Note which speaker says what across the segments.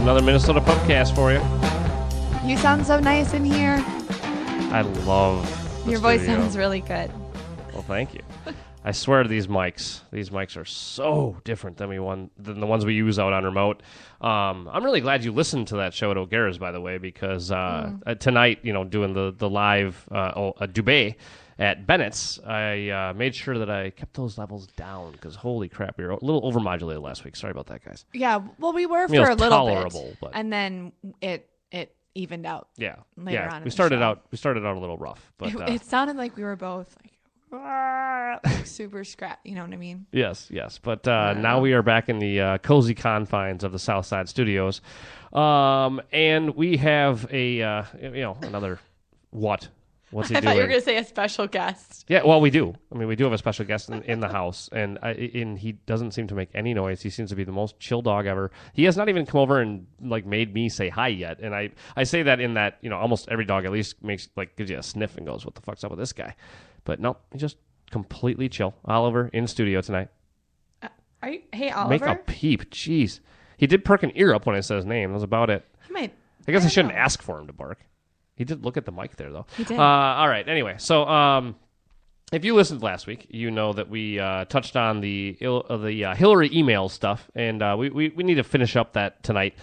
Speaker 1: We're back with another Minnesota podcast for you.
Speaker 2: You sound so nice in here.
Speaker 1: I love
Speaker 2: Your voice
Speaker 1: studio.
Speaker 2: sounds really good.
Speaker 1: Well, thank you. I swear to these mics. These mics are so different than we one than the ones we use out on remote. Um, I'm really glad you listened to that show at O'Gara's, by the way, because uh, uh, tonight, you know, doing the the live uh, oh, uh, Dubé at Bennett's, I uh, made sure that I kept those levels down because holy crap, we were a little overmodulated last week. Sorry about that, guys.
Speaker 2: Yeah, well, we were
Speaker 1: I mean,
Speaker 2: for a little bit,
Speaker 1: but-
Speaker 2: and then it it evened out.
Speaker 1: Yeah,
Speaker 2: Later
Speaker 1: yeah.
Speaker 2: on in
Speaker 1: we started out we started out a little rough, but
Speaker 2: It,
Speaker 1: uh,
Speaker 2: it sounded like we were both like, like super scrap. You know what I mean?
Speaker 1: Yes, yes. But uh, now we are back in the uh, cozy confines of the Southside Studios, um, and we have a uh, you know another what? What's he
Speaker 2: I thought you were gonna say a special guest.
Speaker 1: Yeah, well, we do. I mean, we do have a special guest in, in the house, and I, and he doesn't seem to make any noise. He seems to be the most chill dog ever. He has not even come over and like made me say hi yet. And I, I say that in that you know almost every dog at least makes like gives you a sniff and goes, "What the fuck's up with this guy?" But no, he's just completely chill. Oliver in studio tonight.
Speaker 2: Uh, are you? Hey, Oliver?
Speaker 1: Make a peep. Jeez. He did perk an ear up when I said his name. That was about it.
Speaker 2: He might.
Speaker 1: I guess I,
Speaker 2: don't
Speaker 1: shouldn't
Speaker 2: know.
Speaker 1: ask for him to bark. He did look at the mic there, though.
Speaker 2: He did.
Speaker 1: Uh, all right. Anyway, so um, if you listened last week, you know that we uh, touched on the uh, the uh, Hillary email stuff, and uh, we, we we need to finish up that tonight.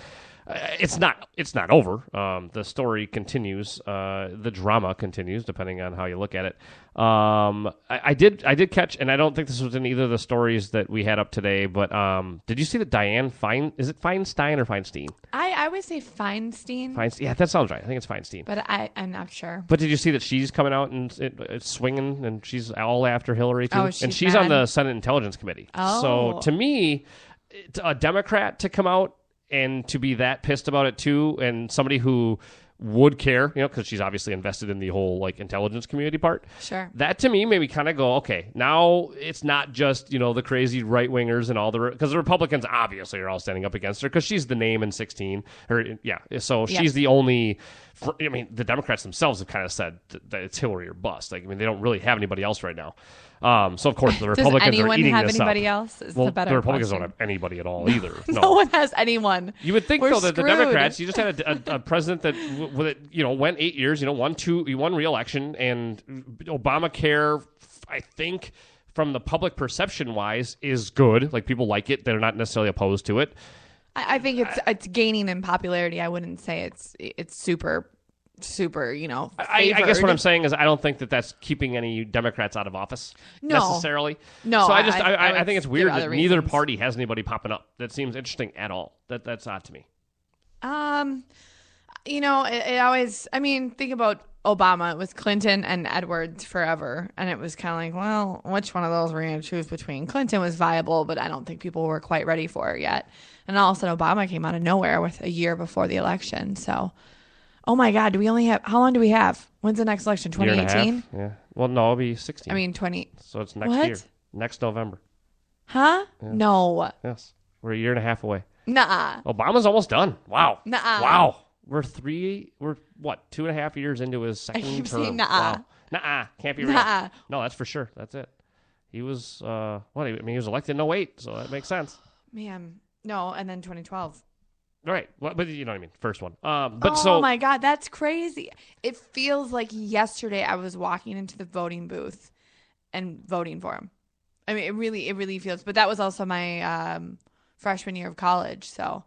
Speaker 1: Uh, it's not it's not over. Um, the story continues. Uh, the drama continues, depending on how you look at it. Um, I, I did I did catch, and I don't think this was in either of the stories that we had up today. But um, did you see that Diane Fein is it Feinstein or Feinstein?
Speaker 2: I I would say Feinstein,
Speaker 1: Feinstein. Yeah, that sounds right. I think it's Feinstein.
Speaker 2: but I I'm not sure.
Speaker 1: But did you see that she's coming out and it, it's swinging, and she's all after Hillary too,
Speaker 2: Oh,
Speaker 1: and
Speaker 2: she's
Speaker 1: she's on
Speaker 2: mad?
Speaker 1: the Senate Intelligence Committee.
Speaker 2: Oh.
Speaker 1: So to me, it- a Democrat to come out and to be that pissed about it too, and somebody who would care, you know, because she's obviously invested in the whole like intelligence community part.
Speaker 2: Sure.
Speaker 1: That to me made me kind of go, okay, now it's not just you know the crazy right wingers and all the because the Republicans obviously are all standing up against her because she's the name in sixteen or yeah, so she's the only. I mean, the Democrats themselves have kind of said that it's Hillary or bust. Like, I mean, they don't really have anybody else right now. Um, so of course the
Speaker 2: Does
Speaker 1: Republicans are
Speaker 2: anyone
Speaker 1: eating
Speaker 2: have
Speaker 1: this
Speaker 2: anybody
Speaker 1: up.
Speaker 2: else? Is
Speaker 1: well,
Speaker 2: the better
Speaker 1: the Republicans
Speaker 2: question.
Speaker 1: don't have anybody at all either.
Speaker 2: No.
Speaker 1: no.
Speaker 2: one has anyone.
Speaker 1: You would think
Speaker 2: We're
Speaker 1: though that the. Democrats, you just had a, a, a president that w- you know went eight years, you know, won two, he won re-election, and Obamacare, I think, from the public perception wise, is good. Like people like it; they're not necessarily opposed to it.
Speaker 2: I, I think it's it's gaining in popularity. I wouldn't say it's it's super super. You know,
Speaker 1: I, I guess what. I'm saying is I don't think that that's keeping any Democrats out of office
Speaker 2: No.
Speaker 1: necessarily.
Speaker 2: No,
Speaker 1: so I just
Speaker 2: I-
Speaker 1: I,
Speaker 2: I
Speaker 1: think it's weird that neither
Speaker 2: reasons.
Speaker 1: party has anybody popping up. That seems interesting at all. That that's odd to me.
Speaker 2: Um, you know, it, it always. I mean, think about Obama. It was Clinton and Edwards forever, and it was kind of like, well, which one of those we're going to choose between? Clinton was viable, but I don't think people were quite ready for it yet. And all of a sudden, Obama came out of nowhere with a year before the election. So, oh my God, do we only have? How long do we have? When's the next election?
Speaker 1: Year and
Speaker 2: 2018.
Speaker 1: Yeah. Well, no, it'll be 16.
Speaker 2: I mean, 20.
Speaker 1: so it's next
Speaker 2: What?
Speaker 1: year, next November.
Speaker 2: Huh? No.
Speaker 1: Yes, we're a year and a half away.
Speaker 2: Nah.
Speaker 1: Obama's almost done. Wow.
Speaker 2: Nuh-uh.
Speaker 1: Wow. We're three. We're what? Two and a half years into his second
Speaker 2: keep
Speaker 1: term.
Speaker 2: saying nuh-uh.
Speaker 1: Wow. Nuh-uh. Can't be real.
Speaker 2: Nuh-uh.
Speaker 1: No, that's for sure. That's it. He was. uh What? I mean, he was elected in 08, so that makes sense.
Speaker 2: Man. No. And then 2012.
Speaker 1: Right. Well, but you know what I mean. First one. Um. But
Speaker 2: oh
Speaker 1: so.
Speaker 2: my god, that's crazy. It feels like yesterday I was walking into the voting booth and voting for him. I mean, it really, it really feels. But that was also my um, freshman year of college, so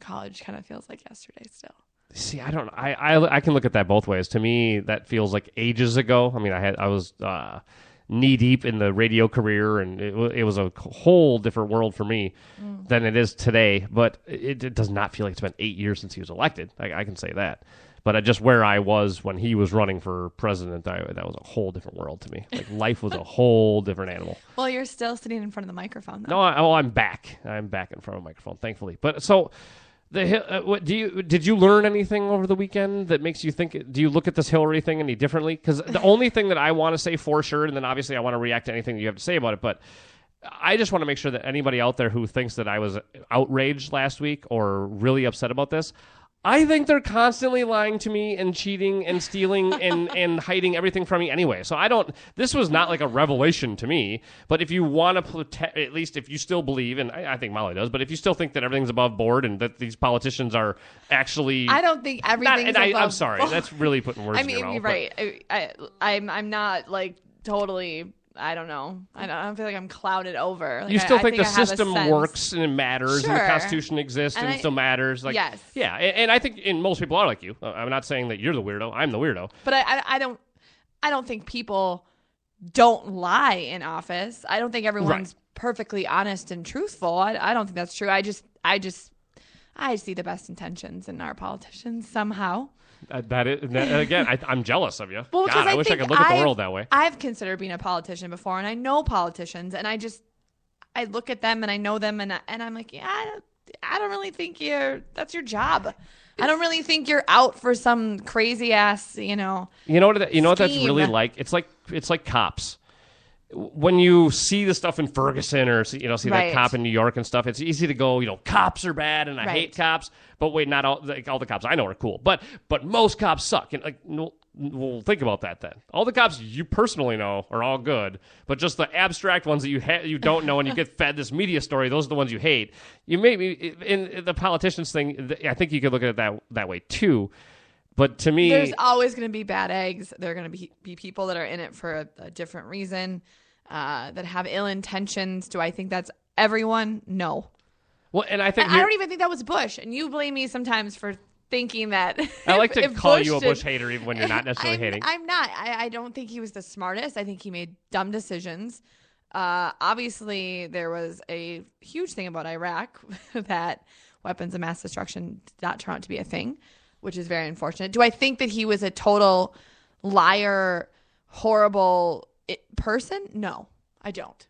Speaker 2: college kind of feels like yesterday still.
Speaker 1: See, I don't. I, I I can look at that both ways. To me, that feels like ages ago. I mean, I had I was uh, knee deep in the radio career, and it, it was a whole different world for me mm. than it is today. But it, it does not feel like it's been eight years since he was elected. I, I can say that. But I just where I was when he was running for president, I, that was a whole different world to me. Like life was a whole different animal.
Speaker 2: Well, you're still sitting in front of the microphone, though.
Speaker 1: No, I, oh, I'm back. I'm back in front of a microphone, thankfully. But so, the uh, what do you did you learn anything over the weekend that makes you think? Do you look at this Hillary thing any differently? Because the only thing that I want to say for sure, and then obviously I want to react to anything you have to say about it, but. I just want to make sure that anybody out there who thinks that I was outraged last week or really upset about this, I think they're constantly lying to me and cheating and stealing and, and hiding everything from me anyway. So I don't. This was not like a revelation to me. But if you want to protect, at least if you still believe, and I, I think Molly does, but if you still think that everything's above board and that these politicians are actually,
Speaker 2: I don't think
Speaker 1: not,
Speaker 2: everything's.
Speaker 1: and I, I'm sorry,
Speaker 2: board.
Speaker 1: that's really putting words
Speaker 2: I
Speaker 1: in
Speaker 2: mean,
Speaker 1: your mouth.
Speaker 2: you're
Speaker 1: but-
Speaker 2: right. I, I, I'm, I'm not like totally. I don't know. I don't, I don't feel like I'm clouded over. Like,
Speaker 1: You still
Speaker 2: I
Speaker 1: think, the
Speaker 2: I have a
Speaker 1: system works and it matters and the Constitution exists and,
Speaker 2: And
Speaker 1: it still matters? Like,
Speaker 2: Yes.
Speaker 1: yeah, and, and I think and most people are like you. Uh, I'm not saying that you're the weirdo. I'm the weirdo.
Speaker 2: But I, I, I don't, I don't think people don't lie in office. I don't think everyone's perfectly honest and truthful. I, I don't think that's true. I just, I just, I see the best intentions in our politicians somehow.
Speaker 1: Uh, that is, that, again, I, I'm jealous of you.
Speaker 2: Well,
Speaker 1: God, I,
Speaker 2: I
Speaker 1: wish I could look at the
Speaker 2: I've-
Speaker 1: world that way.
Speaker 2: I've considered being a politician before, and I know politicians, and I just I look at them and I know them, and I, and I'm like, yeah, I don't, I don't really think you're that's your job. I don't really think you're out for some crazy ass, you know.
Speaker 1: You know what? You know what that's really like? It's like it's like cops. When you see the stuff in Ferguson or see, you know see
Speaker 2: Right.
Speaker 1: that cop in New York and stuff, it's easy to go, you know, cops are bad and I
Speaker 2: Right.
Speaker 1: hate cops. But wait, not all like, all the cops I know are cool, but but most cops suck. And like, no, well, think about that then. All the cops you personally know are all good, but just the abstract ones that you ha- you don't know and you get fed this media story, those are the ones you hate. You maybe in the politicians thing, I think you could look at it that that way too. But to me,
Speaker 2: There's always going to be bad eggs. There are going to be be people that are in it for a, a different reason, uh, that have ill intentions. Do I think that's everyone? No.
Speaker 1: well, and I think
Speaker 2: And I don't even think that was Bush. And you blame me sometimes for thinking that.
Speaker 1: I like to call you a
Speaker 2: did-
Speaker 1: Bush hater even when you're not necessarily
Speaker 2: I'm,
Speaker 1: hating.
Speaker 2: I'm not. I, I don't think he was the smartest. I think he made dumb decisions. Uh, obviously, there was a huge thing about Iraq that weapons of mass destruction did not turn out to be a thing, which is very unfortunate. Do I think that he was a total liar, horrible i- person? No, I don't.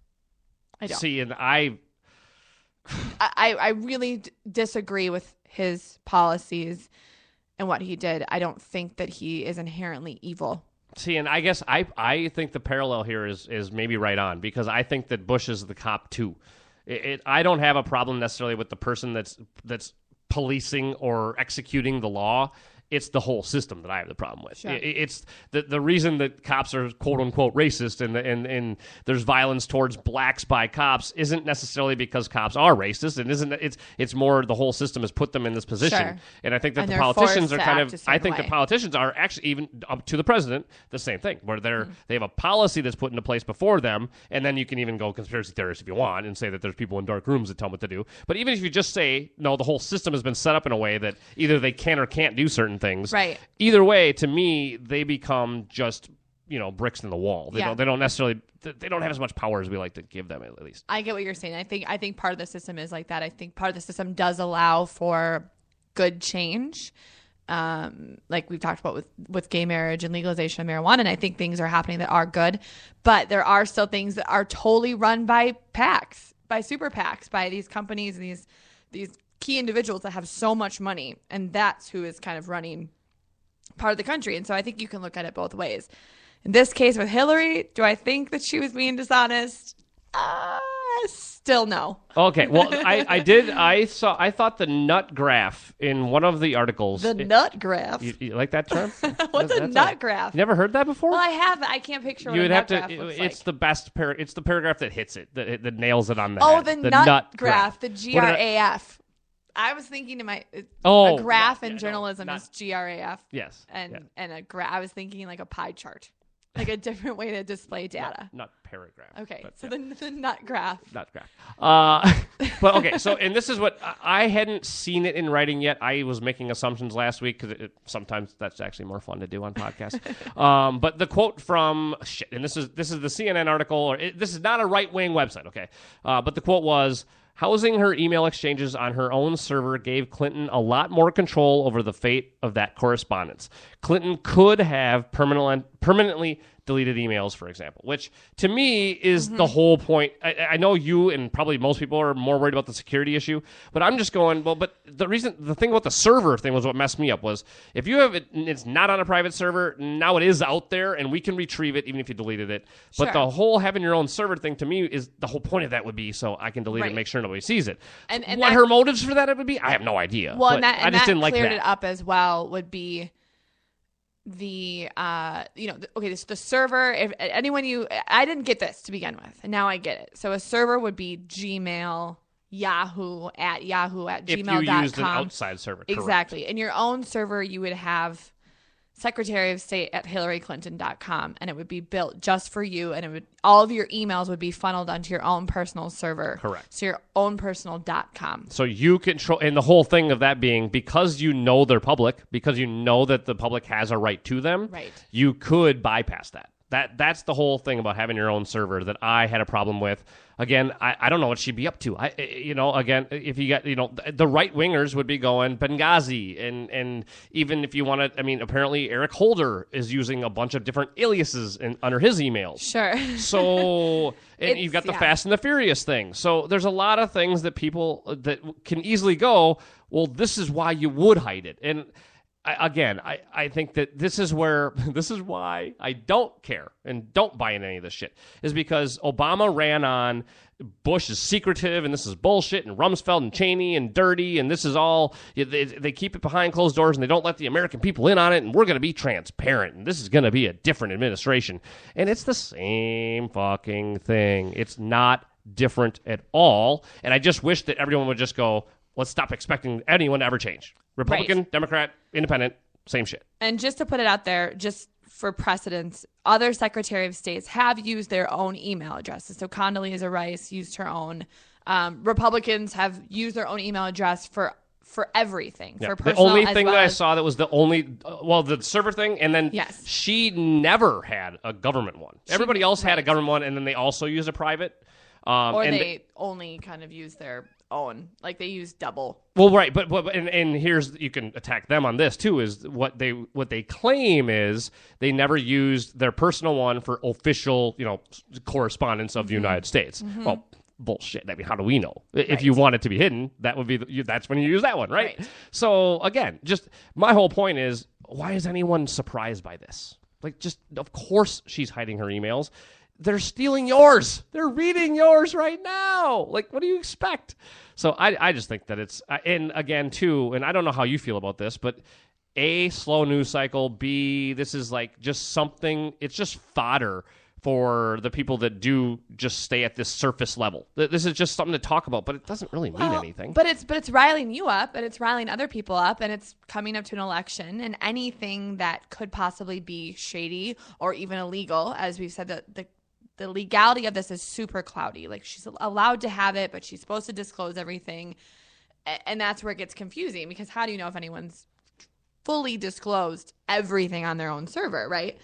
Speaker 2: I don't.
Speaker 1: See, and I
Speaker 2: I, I really d- disagree with his policies and what he did. I don't think that he is inherently evil.
Speaker 1: see, and I guess I I think the parallel here is is maybe right on because I think that Bush is the cop too. It, it, I don't have a problem necessarily with the person that's that's policing or executing the law. It's the whole system that I have the problem with.
Speaker 2: Sure.
Speaker 1: It- it's the the reason that cops are quote unquote racist and and and there's violence towards blacks by cops isn't necessarily because cops are racist. It isn't. It's it's more the whole system has put them in this position.
Speaker 2: Sure.
Speaker 1: And I think that
Speaker 2: And
Speaker 1: the politicians are kind of. I think the politicians are actually even up to the president the same thing where they're they have a policy that's put into place before them and then you can even go conspiracy theorists if you want and say that there's people in dark rooms that tell them what to do but even if you just say no the whole system has been set up in a way that either they can or can't do certain things
Speaker 2: Right.
Speaker 1: either way to me they become just you know bricks in the wall they
Speaker 2: Yeah.
Speaker 1: don't they don't necessarily they don't have as much power as we like to give them at least
Speaker 2: I get what you're saying. I think I think part of the system is like that. I think part of the system does allow for good change. Um, like we've talked about with, with gay marriage and legalization of marijuana, and I think things are happening that are good, but there are still things that are totally run by PACs, by super PACs, by these companies and these these key individuals that have so much money, and that's who is kind of running part of the country. And so I think you can look at it both ways. In this case with Hillary, do I think that she was being dishonest? Uh, still no.
Speaker 1: okay well I, I did i saw i thought the nut graph in one of the articles
Speaker 2: The
Speaker 1: it-
Speaker 2: nut graph.
Speaker 1: you, you like that term
Speaker 2: What's a
Speaker 1: That's
Speaker 2: nut graph?
Speaker 1: you never heard that before
Speaker 2: Well, I have. I can't picture
Speaker 1: you
Speaker 2: a
Speaker 1: would have
Speaker 2: nut
Speaker 1: to.
Speaker 2: graph looks
Speaker 1: It's
Speaker 2: like.
Speaker 1: the best. Par- it's the paragraph that hits it. That, that nails it on the
Speaker 2: oh,
Speaker 1: head.
Speaker 2: the, nut, graph, the
Speaker 1: What
Speaker 2: G R A F. I was thinking to my
Speaker 1: Oh,
Speaker 2: a graph
Speaker 1: yeah,
Speaker 2: in
Speaker 1: yeah, no,
Speaker 2: journalism
Speaker 1: not-
Speaker 2: is G R A F.
Speaker 1: Yes.
Speaker 2: and
Speaker 1: yeah.
Speaker 2: and a graph. I was thinking like a pie chart, like a different way to display data.
Speaker 1: Not paragraph.
Speaker 2: Okay,
Speaker 1: but
Speaker 2: so
Speaker 1: yeah.
Speaker 2: the, the nut graph.
Speaker 1: Not graph. Uh, but okay, so and this is what I- I hadn't seen it in writing yet. I was making assumptions last week because sometimes that's actually more fun to do on podcasts. um, but the quote from shit, and this is this is the CNN article, or it, this is not a right wing website, okay? Uh, but the quote was. Housing her email exchanges on her own server gave Clinton a lot more control over the fate of that correspondence. Clinton could have permanent, permanently deleted emails, for example, which to me is
Speaker 2: Mm-hmm.
Speaker 1: the whole point. I, I know you and probably most people are more worried about the security issue, but I'm just going, well, but the reason, the thing about the server thing was what messed me up was if you have it, it's not on a private server, now it is out there and we can retrieve it even if you deleted it. But the whole having your own server thing to me is the whole point of that would be so I can delete it and make sure nobody sees it.
Speaker 2: And- and
Speaker 1: what
Speaker 2: that-
Speaker 1: her motives for that it would be, I have no idea.
Speaker 2: Well,
Speaker 1: but
Speaker 2: and that,
Speaker 1: I
Speaker 2: and
Speaker 1: just
Speaker 2: that
Speaker 1: didn't like
Speaker 2: cleared
Speaker 1: that.
Speaker 2: it up as well would be the uh you know the, okay this the server if anyone you i didn't get this to begin with. And now i get it. So a server would be gmail yahoo at yahoo at
Speaker 1: If you used an outside server, correct.
Speaker 2: exactly. In your own server you would have secretary of state at hillaryclinton.com and it would be built just for you and it would all of your emails would be funneled onto your own personal server
Speaker 1: Correct.
Speaker 2: so your own personal.com
Speaker 1: So you control, and the whole thing of that being because you know they're public, because you know that the public has a right to them,
Speaker 2: Right.
Speaker 1: You could bypass that. That that's the whole thing about having your own server that I had a problem with. Again, I, I don't know what she'd be up to. I eh, eh, you know again eh, if you got you know the right wingers would be going Benghazi and and even if you want to I mean apparently Eric Holder is using a bunch of different aliases in, under his emails.
Speaker 2: sure
Speaker 1: So, and you've got the
Speaker 2: yeah.
Speaker 1: Fast and the Furious thing. So, there's a lot of things that people that can easily go, well, this is why you would hide it. And I, again, I, I think that this is where this is why I don't care and don't buy in any of this shit is because Obama ran on Bush is secretive and this is bullshit and Rumsfeld and Cheney and dirty and this is all they, they keep it behind closed doors and they don't let the American people in on it and we're going to be transparent and this is going to be a different administration and it's the same fucking thing. It's not different at all and I just wish that everyone would just go let's stop expecting anyone to ever change. Republican, Democrat, Independent, same shit.
Speaker 2: And just to put it out there, just for precedence, other Secretary of States have used their own email addresses. So Condoleezza Rice used her own. Um, Republicans have used their own email address for for everything.
Speaker 1: Yeah.
Speaker 2: For
Speaker 1: the only thing
Speaker 2: well
Speaker 1: that I
Speaker 2: as-
Speaker 1: saw that was the only uh, well the server thing, and then
Speaker 2: Yes.
Speaker 1: she never had a government one. Everybody else had a government one, and then they also used a private. Um,
Speaker 2: or
Speaker 1: and
Speaker 2: they only kind of use their own, like they use double.
Speaker 1: well, right, but but and, and here's you can attack them on this too. Is what they what they claim is they never used their personal one for official you know correspondence of the
Speaker 2: Mm-hmm.
Speaker 1: United States. Well. Bullshit. I mean, how do we know? If you want it to be hidden, that would be the, you, that's when you use that one, right?
Speaker 2: Right.
Speaker 1: So again, just my whole point is, why is anyone surprised by this? Like, just of course she's hiding her emails. They're stealing yours. They're reading yours right now. Like, what do you expect? So I, I just think that it's, and again too, and I don't know how you feel about this, but a slow news cycle. B, this is like just something. It's just fodder for the people that do just stay at this surface level. This is just something to talk about, but it doesn't really mean
Speaker 2: Well,
Speaker 1: anything.
Speaker 2: But it's but it's riling you up and it's riling other people up and it's coming up to an election and anything that could possibly be shady or even illegal, as we've said, the the the legality of this is super cloudy. Like she's allowed to have it, but she's supposed to disclose everything. And that's where it gets confusing because how do you know if anyone's fully disclosed everything on their own server, right?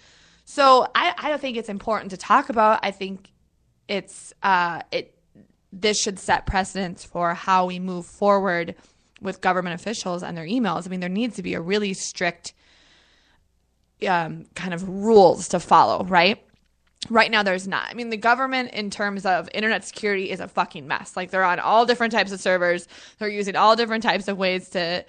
Speaker 2: So I, don't think it's important to talk about. I think it's uh it this should set precedence for how we move forward with government officials and their emails. I mean, there needs to be a really strict um, kind of rules to follow, right? Right now, there's not. I mean, the government, in terms of internet security, is a fucking mess. Like, they're on all different types of servers. They're using all different types of ways to,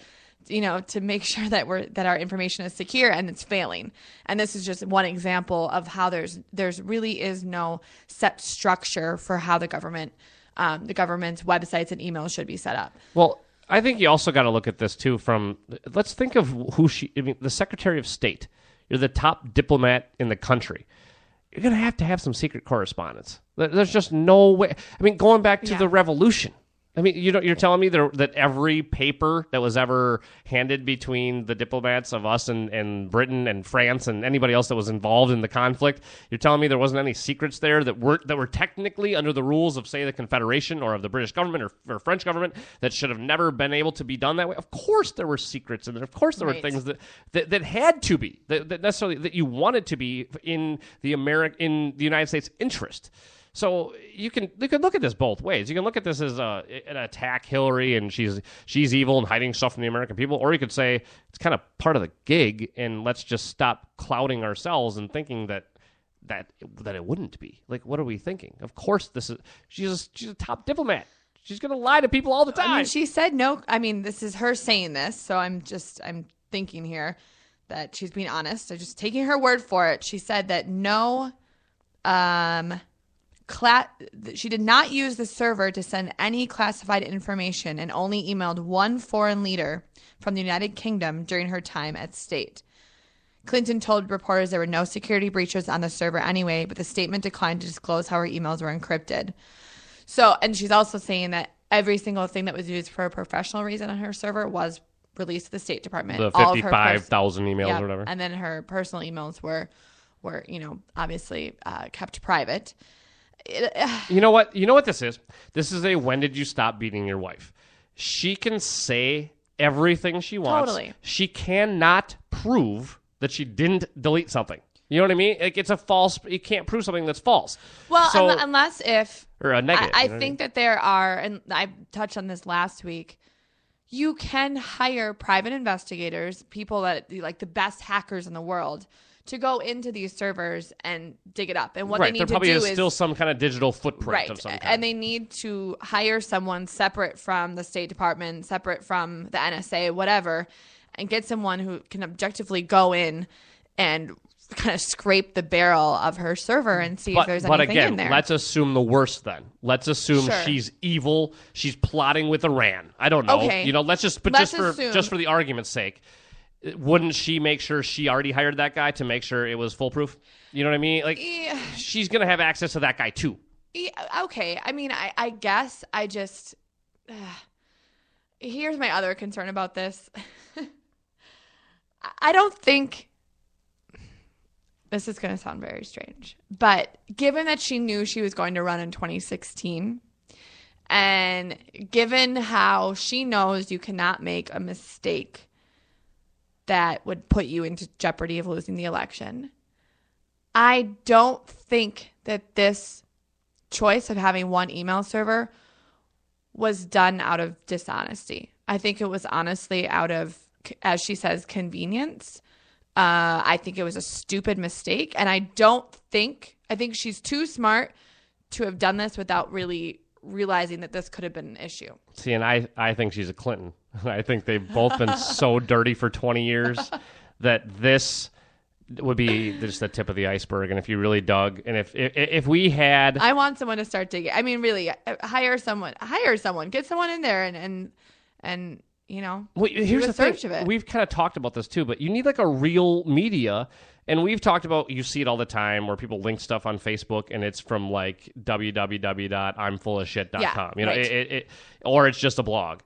Speaker 2: you know, to make sure that we're that our information is secure, and it's failing. And this is just one example of how there's there's really is no set structure for how the government, um, the government's websites and emails should be set up.
Speaker 1: Well, I think you also got to look at this too. From let's think of who she. I mean, the Secretary of State. You're the top diplomat in the country. You're gonna have to have some secret correspondence. There's just no way. I mean, going back to
Speaker 2: Yeah.
Speaker 1: the revolution. I mean, you know, you're telling me there, that every paper that was ever handed between the diplomats of us and, and Britain and France and anybody else that was involved in the conflict, you're telling me there wasn't any secrets there that were that were technically under the rules of, say, the Confederation or of the British government or, or French government that should have never been able to be done that way. Of course, there were secrets, and of course, there
Speaker 2: Right.
Speaker 1: were things that, that, that had to be that, that necessarily that you wanted to be in the American in the United States interest. So you can you can look at this both ways. You can look at this as a, an attack Hillary and she's she's evil and hiding stuff from the American people, or you could say it's kind of part of the gig and let's just stop clouding ourselves and thinking that that that it wouldn't be. Like, what are we thinking? Of course, this is she's a, she's a top diplomat. She's gonna lie to people all the time.
Speaker 2: I mean, she said no. I mean, this is her saying this, so I'm just I'm thinking here that she's being honest. I'm just taking her word for it. She said that no, um, cla- she did not use the server to send any classified information and only emailed one foreign leader from the United Kingdom during her time at state. Clinton told reporters there were no security breaches on the server anyway, but the statement declined to disclose how her emails were encrypted. So, and she's also saying that every single thing that was used for a professional reason on her server was released to the State Department.
Speaker 1: the
Speaker 2: All of her
Speaker 1: fifty-five
Speaker 2: pers-
Speaker 1: emails
Speaker 2: yeah,
Speaker 1: or whatever.
Speaker 2: And then her personal emails were, were you know, obviously uh, kept private.
Speaker 1: You know what? You know what this is? This is a when did you stop beating your wife? She can say everything she wants.
Speaker 2: Totally.
Speaker 1: She cannot prove that she didn't delete something. You know what I mean? Like it's a false. You can't prove something that's false.
Speaker 2: well,
Speaker 1: So-
Speaker 2: unle- unless if
Speaker 1: or a negative.
Speaker 2: I, I
Speaker 1: you know what
Speaker 2: think that there are, and I touched on this last week. You can hire private investigators, people that like the best hackers in the world, to go into these servers and dig it up. And what
Speaker 1: right.
Speaker 2: they need
Speaker 1: There
Speaker 2: to
Speaker 1: probably
Speaker 2: do
Speaker 1: is
Speaker 2: is
Speaker 1: still some kind of digital footprint
Speaker 2: right,
Speaker 1: of some kind.
Speaker 2: and they need to hire someone separate from the State Department, separate from the NSA, whatever, and get someone who can objectively go in and kind of scrape the barrel of her server and see if there's
Speaker 1: but
Speaker 2: anything
Speaker 1: again,
Speaker 2: in there.
Speaker 1: let's assume the worst then. Let's assume
Speaker 2: Sure.
Speaker 1: she's evil. She's plotting with Iran. I don't know.
Speaker 2: Okay.
Speaker 1: You know, let's just but
Speaker 2: Let's
Speaker 1: just for
Speaker 2: assume-
Speaker 1: just for the argument's sake, wouldn't she make sure she already hired that guy to make sure it was foolproof? You know what I mean? Like
Speaker 2: Yeah.
Speaker 1: she's going to have access to that guy too.
Speaker 2: Yeah, okay. I mean, I, I guess I just. Uh, here's my other concern about this. I- I don't think. This is going to sound very strange. But given that she knew she was going to run in 2016, and given how she knows you cannot make a mistake that would put you into jeopardy of losing the election, I don't think that this choice of having one email server was done out of dishonesty. I think it was honestly out of, as she says, convenience. Uh, I think it was a stupid mistake. And I don't think, I think she's too smart to have done this without really realizing that this could have been an issue.
Speaker 1: See, and I I think she's a Clinton. I think they've both been so dirty for 20 years that this would be just the tip of the iceberg and if you really dug and if if, if we had
Speaker 2: I want someone to start digging. I mean, really, uh, hire someone, hire someone, get someone in there and, and, and, you know,
Speaker 1: Well, here's
Speaker 2: a
Speaker 1: the thing.
Speaker 2: of it.
Speaker 1: We've kind of talked about this too, but you need like a real media. And we've talked about you see it all the time where people link stuff on Facebook and it's from like www.imfullofshit.com.
Speaker 2: Yeah,
Speaker 1: you know,
Speaker 2: right.
Speaker 1: it, it, it, or it's just a blog.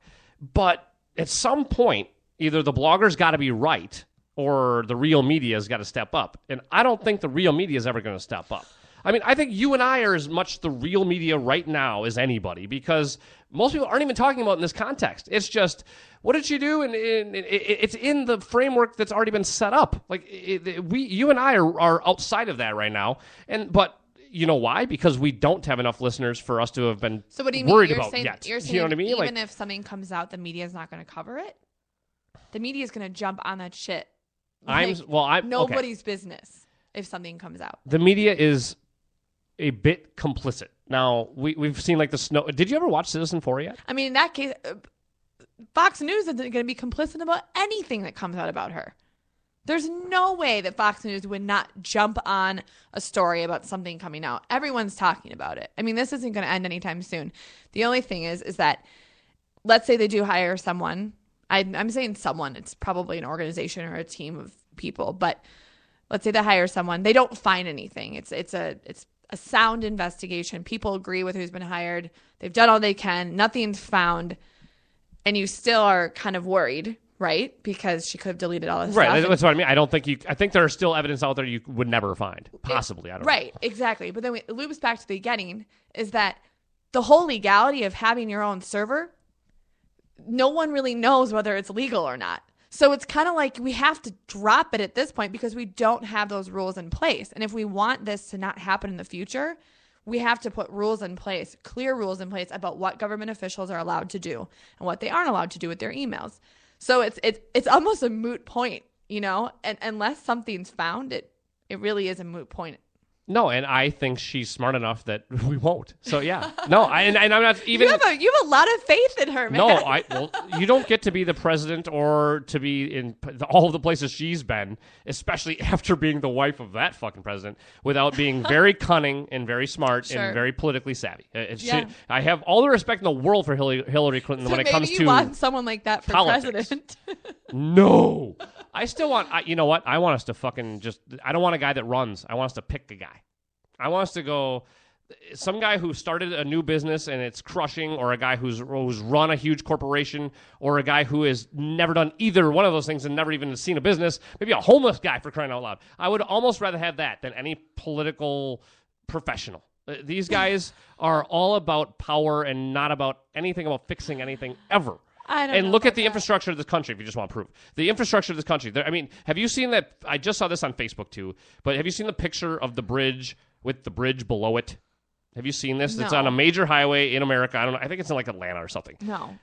Speaker 1: But at some point, either the blogger's got to be right or the real media's got to step up. And I don't think the real media is ever going to step up. I mean, I think you and I are as much the real media right now as anybody because most people aren't even talking about it in this context. It's just, what did you do? And, and it- it's in the framework that's already been set up. Like it, it- we, you and I are, are outside of that right now. And but you know why? Because we don't have enough listeners for us to have been
Speaker 2: So what do you mean?
Speaker 1: worried
Speaker 2: you're
Speaker 1: about
Speaker 2: saying,
Speaker 1: yet.
Speaker 2: You're saying
Speaker 1: you know what I mean?
Speaker 2: even
Speaker 1: Like,
Speaker 2: if something comes out, the media is not going to cover it. The media is going to jump on that shit.
Speaker 1: I'm well. I'm okay.
Speaker 2: nobody's business if something comes out.
Speaker 1: the media is a bit complicit. Now we we've seen like the snow. Did you ever watch Citizen Four yet?
Speaker 2: I mean, in that case, uh, Fox News isn't going to be complicit about anything that comes out about her. There's no way that Fox News would not jump on a story about something coming out. Everyone's talking about it. I mean, this isn't going to end anytime soon. The only thing is, is that let's say they do hire someone. I, I'm saying someone. It's probably an organization or a team of people, but let's say they hire someone. They don't find anything. It's it's a it's a sound investigation. People agree with who's been hired. They've done all they can. Nothing's found, and you still are kind of worried, right? Because she could have deleted all this
Speaker 1: Right.
Speaker 2: stuff.
Speaker 1: That's what I mean. I don't think you. I think there are still evidence out there you would never find. Possibly. I don't. know.
Speaker 2: Right, exactly. But then we, it loops back to the beginning is that the whole legality of having your own server, no one really knows whether it's legal or not. So it's kind of like we have to drop it at this point because we don't have those rules in place. And if we want this to not happen in the future, we have to put rules in place, clear rules in place about what government officials are allowed to do and what they aren't allowed to do with their emails. So it's it's it's almost a moot point, you know, and unless something's found, it it really is a moot point
Speaker 1: No, and I think she's smart enough that we won't. So yeah, no, I, and, and I'm not even.
Speaker 2: You have a you have a lot of faith in her, man.
Speaker 1: no, I well, you don't get to be the president or to be in all of the places she's been, especially after being the wife of that fucking president, without being very cunning and very smart
Speaker 2: Sure.
Speaker 1: and very politically savvy. Uh, it's-
Speaker 2: Yeah.
Speaker 1: I have all the respect in the world for Hillary, Hillary Clinton
Speaker 2: So
Speaker 1: when it comes
Speaker 2: you
Speaker 1: to
Speaker 2: want someone like that for
Speaker 1: politics.
Speaker 2: president.
Speaker 1: no. I still want. I, you know what? I want us to fucking just. I don't want a guy that runs. I want us to pick a guy. I want us to go. Some guy who started a new business and it's crushing, or a guy who's who's run a huge corporation, or a guy who has never done either one of those things and never even seen a business. Maybe a homeless guy for crying out loud. I would almost rather have that than any political professional. Uh, These guys are all about power and not about anything about fixing anything ever
Speaker 2: I don't
Speaker 1: and look at the
Speaker 2: that.
Speaker 1: infrastructure of this country if you just want proof. The infrastructure of this country. There, I mean, have you seen that? I just saw this on Facebook too. But have you seen the picture of the bridge with the bridge below it? Have you seen this? It's on a major highway in America. I don't know. I think it's in like Atlanta or something.
Speaker 2: No.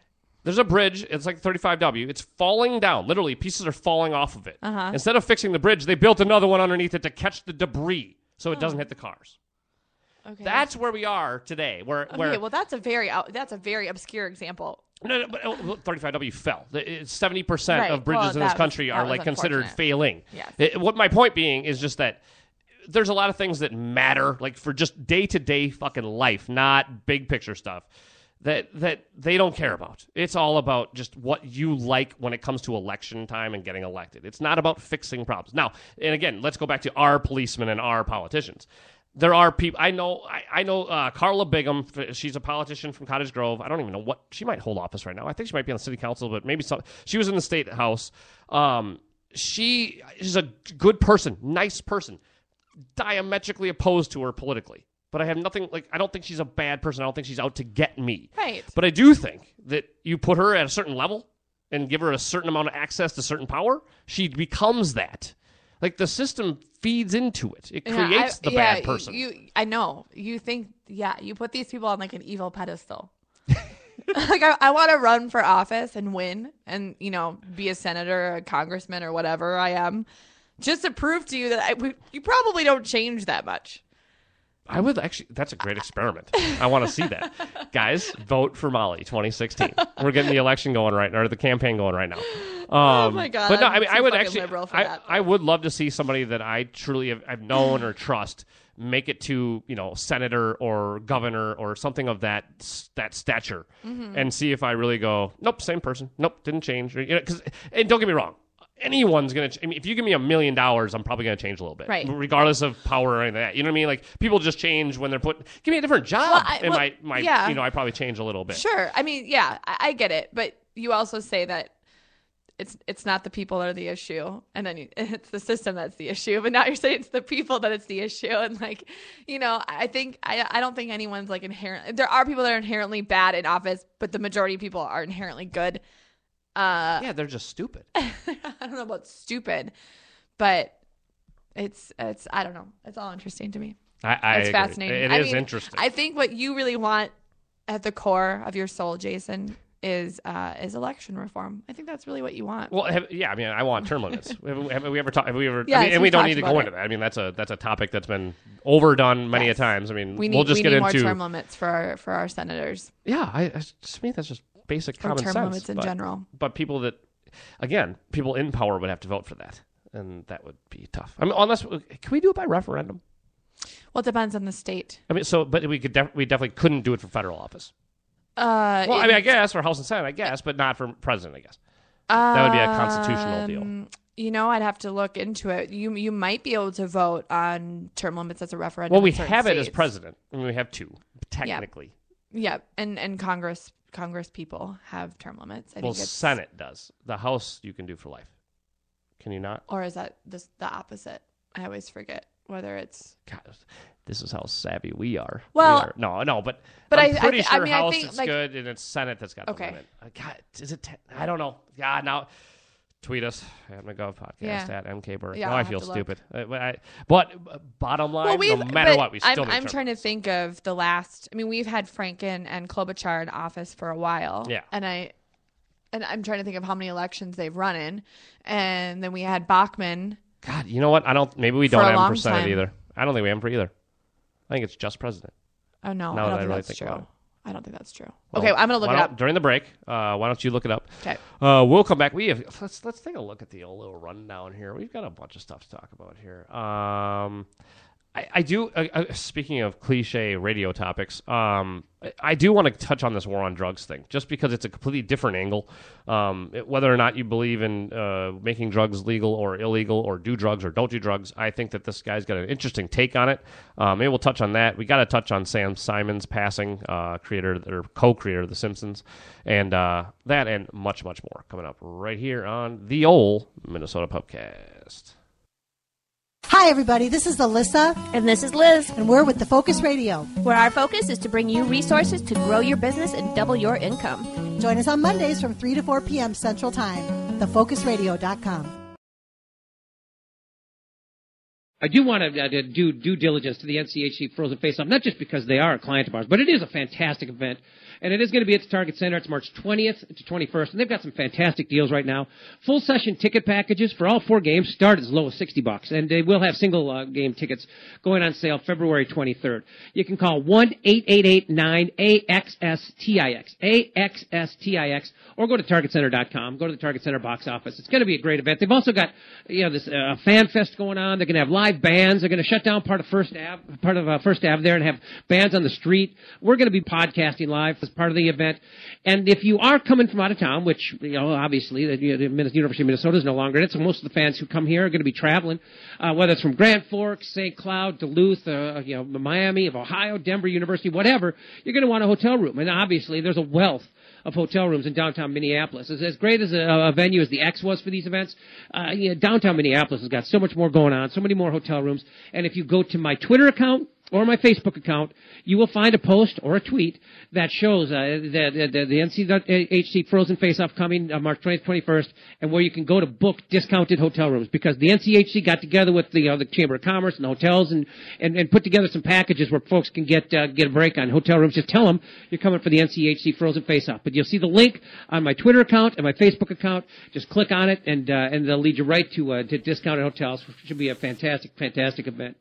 Speaker 1: There's a bridge. It's like 35W. It's falling down. Literally, pieces are falling off of it.
Speaker 2: Uh-huh.
Speaker 1: Instead of fixing the bridge, they built another one underneath it to catch the debris so it doesn't hit the cars.
Speaker 2: Okay.
Speaker 1: That's where we are today. Where where
Speaker 2: okay. Well, that's a very that's a very obscure example.
Speaker 1: No, no, but oh, 35W fell. Seventy percent
Speaker 2: Right.
Speaker 1: of bridges
Speaker 2: Well,
Speaker 1: in this
Speaker 2: was-
Speaker 1: country are like considered failing.
Speaker 2: Yes.
Speaker 1: It- what my point being is just that there's a lot of things that matter, like for just day to day fucking life, not big picture stuff. That that they don't care about. It's all about just what you like when it comes to election time and getting elected. It's not about fixing problems. Now, and again, let's go back to our policemen and our politicians there are people I know. I, I know uh, Karla Bigham. She's a politician from Cottage Grove. I don't even know what she might hold office right now. I think she might be on the city council, but maybe some. She was in the state house. Um, she is a good person, nice person, diametrically opposed to her politically. But I have nothing like. I don't think she's a bad person. I don't think she's out to get me.
Speaker 2: Right.
Speaker 1: But I do think that you put her at a certain level and give her a certain amount of access to certain power, she becomes that. Like the system feeds into it. It
Speaker 2: Yeah,
Speaker 1: creates
Speaker 2: I-
Speaker 1: the
Speaker 2: yeah,
Speaker 1: bad person.
Speaker 2: You, I know. You think, yeah, you put these people on like an evil pedestal. like I, I want to run for office and win, and you know, be a senator, a congressman, or whatever I am, just to prove to you that I, we, you probably don't change that much.
Speaker 1: I would actually. That's a great experiment. I want to see that, guys. Vote for Molly 2016. We're getting the election going right now, or the campaign going right now. Um,
Speaker 2: Oh my God,
Speaker 1: But no,
Speaker 2: I'm
Speaker 1: I mean, I would actually, I. I would love to see somebody that I truly have, have known or trust make it to you know senator or governor or something of that that stature,
Speaker 2: Mm-hmm.
Speaker 1: and see if I really go. Nope, same person. Nope, didn't change. Or, you know, 'cause- and don't get me wrong. Anyone's gonna. ch- I mean, if you give me a million dollars, I'm probably gonna change a little bit,
Speaker 2: Right.
Speaker 1: Regardless of power or anything like that. You know what I mean? Like people just change when they're put. Give me a different job,
Speaker 2: Well, I-
Speaker 1: and
Speaker 2: well,
Speaker 1: my my
Speaker 2: yeah.
Speaker 1: you know I probably change a little bit.
Speaker 2: Sure. I mean, yeah, I, I get it, but you also say that it's it's not the people that are the issue, and then you, it's the system that's the issue. But now you're saying it's the people that it's the issue, and like, you know, I think I I don't think anyone's like inherent. There are people that are inherently bad in office, but the majority of people are inherently good. Uh,
Speaker 1: Yeah, they're just stupid.
Speaker 2: I don't know about stupid, but it's it's I don't know. It's all interesting to me.
Speaker 1: I, I
Speaker 2: It's
Speaker 1: agree.
Speaker 2: fascinating.
Speaker 1: It
Speaker 2: I
Speaker 1: is
Speaker 2: mean,
Speaker 1: interesting.
Speaker 2: I think what you really want at the core of your soul, Jason, is uh, is election reform. I think that's really what you want.
Speaker 1: Well, have, yeah, I mean, I want term limits. have, have we ever talked? Have we ever? I mean, and
Speaker 2: we've
Speaker 1: don't need to go
Speaker 2: it.
Speaker 1: into that. I mean, that's a that's a topic that's been overdone many
Speaker 2: Yes.
Speaker 1: a times. I mean,
Speaker 2: we need
Speaker 1: we'll just
Speaker 2: we
Speaker 1: get
Speaker 2: need
Speaker 1: into
Speaker 2: more term limits for our for our senators
Speaker 1: yeah. I, I to me that's just basic
Speaker 2: or
Speaker 1: common
Speaker 2: term
Speaker 1: sense.
Speaker 2: limits in
Speaker 1: but,
Speaker 2: general.
Speaker 1: but people that, again, people in power would have to vote for that, and that would be tough. I mean, unless can we do it by referendum?
Speaker 2: Well, it depends on the state.
Speaker 1: I mean, so but we could def- we definitely couldn't do it for federal office.
Speaker 2: Uh,
Speaker 1: Well, I mean, I guess for House and Senate, I guess, but not for president. I guess that would be a constitutional deal.
Speaker 2: um, You know, I'd have to look into it. You you might be able to vote on term limits as a referendum.
Speaker 1: Well, we have it as president. I mean, we have two technically.
Speaker 2: Yeah, and and Congress Congress people have term limits. I
Speaker 1: Well,
Speaker 2: think it's
Speaker 1: Senate does. The House you can do for life. Can you not?
Speaker 2: or is that this the opposite? I always forget whether it's.
Speaker 1: God, this is how savvy we are.
Speaker 2: Well-
Speaker 1: We are- no, no, but
Speaker 2: But
Speaker 1: I'm
Speaker 2: I- I
Speaker 1: pretty
Speaker 2: I
Speaker 1: sure
Speaker 2: mean, I think,
Speaker 1: it's
Speaker 2: like-
Speaker 1: good, and it's Senate that's got the
Speaker 2: Okay.
Speaker 1: limit. Uh, God, is it? Ten? I don't know. Yeah, now tweet us at McGov podcast
Speaker 2: Yeah.
Speaker 1: at MK Burke.
Speaker 2: Yeah,
Speaker 1: now I feel stupid. Uh, but, I, but uh, bottom line,
Speaker 2: Well,
Speaker 1: no matter what, we
Speaker 2: I'm,
Speaker 1: still
Speaker 2: I'm trying to think of the last. I mean, we've had Franken and Klobuchar in office for a while.
Speaker 1: Yeah.
Speaker 2: and I. And I'm trying to think of how many elections they've run in, and then we had Bachmann.
Speaker 1: God, you know what? I don't. Maybe we don't have him for Senate either. I don't think we have him for either. I think it's just president.
Speaker 2: Oh no,
Speaker 1: Now
Speaker 2: I
Speaker 1: that
Speaker 2: don't
Speaker 1: I
Speaker 2: think
Speaker 1: really
Speaker 2: that's
Speaker 1: think
Speaker 2: true.
Speaker 1: About it.
Speaker 2: I don't think that's true.
Speaker 1: Well,
Speaker 2: okay, I'm gonna look it up.
Speaker 1: during the break. Uh, why don't you look it up?
Speaker 2: Okay.
Speaker 1: Uh, we'll come back. We have let's let's take a look at the old little rundown here. We've got a bunch of stuff to talk about here. Um, I, I do. Uh, uh, speaking of cliche radio topics, um, I, do want to touch on this war on drugs thing, just because it's a completely different angle. Um, it- whether or not you believe in uh, making drugs legal or illegal, or do drugs or don't do drugs, I think that this guy's got an interesting take on it. Um, maybe we'll touch on that. We got to touch on Sam Simon's passing, uh, creator or co-creator of The Simpsons, and uh, that and much much more coming up right here on the old Minnesota Pubcast.
Speaker 3: Hi, everybody. This is Alyssa,
Speaker 4: And this is Liz,
Speaker 3: and we're with the Focus Radio.
Speaker 4: where our focus is to bring you resources to grow your business and double your income.
Speaker 3: Join us on Mondays from 3 to 4 p.m. Central Time. TheFocusRadio.com.
Speaker 5: I do want to, uh, to do due diligence to the NCHC Frozen Face Off, not just because they are a client of ours, but it is a fantastic event. And it is going to be at the Target Center. It's March 20th to 21st, and they've got some fantastic deals right now. Full session ticket packages for all four games start as low as 60 bucks, and they will have single uh, game tickets going on sale February 23rd. You can call 1-8889-AXSTIX, AXSTIX, or go to TargetCenter.com. Go to the Target Center box office. It's going to be a great event. They've also got, you know, this uh, fan fest going on. They're going to have live bands. They're going to shut down part of First Ave, part of uh, First Ave there, and have bands on the street. We're going to be podcasting live part of the event. And if you are coming from out of town, which you know, obviously the, you know, the University of Minnesota is no longer in it, so most of the fans who come here are going to be traveling, uh, whether it's from Grand Forks, St. Cloud, Duluth, uh, you know, Miami, of Ohio, Denver University, whatever. You're going to want a hotel room, and obviously there's a wealth of hotel rooms in downtown Minneapolis. As, as great as a, a venue as the X was for these events, uh, you know, downtown Minneapolis has got so much more going on, so many more hotel rooms. And if you go to my Twitter account or my Facebook account, you will find a post or a tweet that shows uh, the, the, the, NCHC Frozen Face Off coming uh, March 20th, 21st, and where you can go to book discounted hotel rooms because the NCHC got together with the, uh, the Chamber of Commerce and the hotels and, and, and put together some packages where folks can get uh, get a break on hotel rooms. Just tell them you're coming for the NCHC Frozen Face Off. But you'll see the link on my Twitter account and my Facebook account. Just click on it, and uh, and they'll lead you right to uh, to discounted hotels, which should be a fantastic, fantastic event.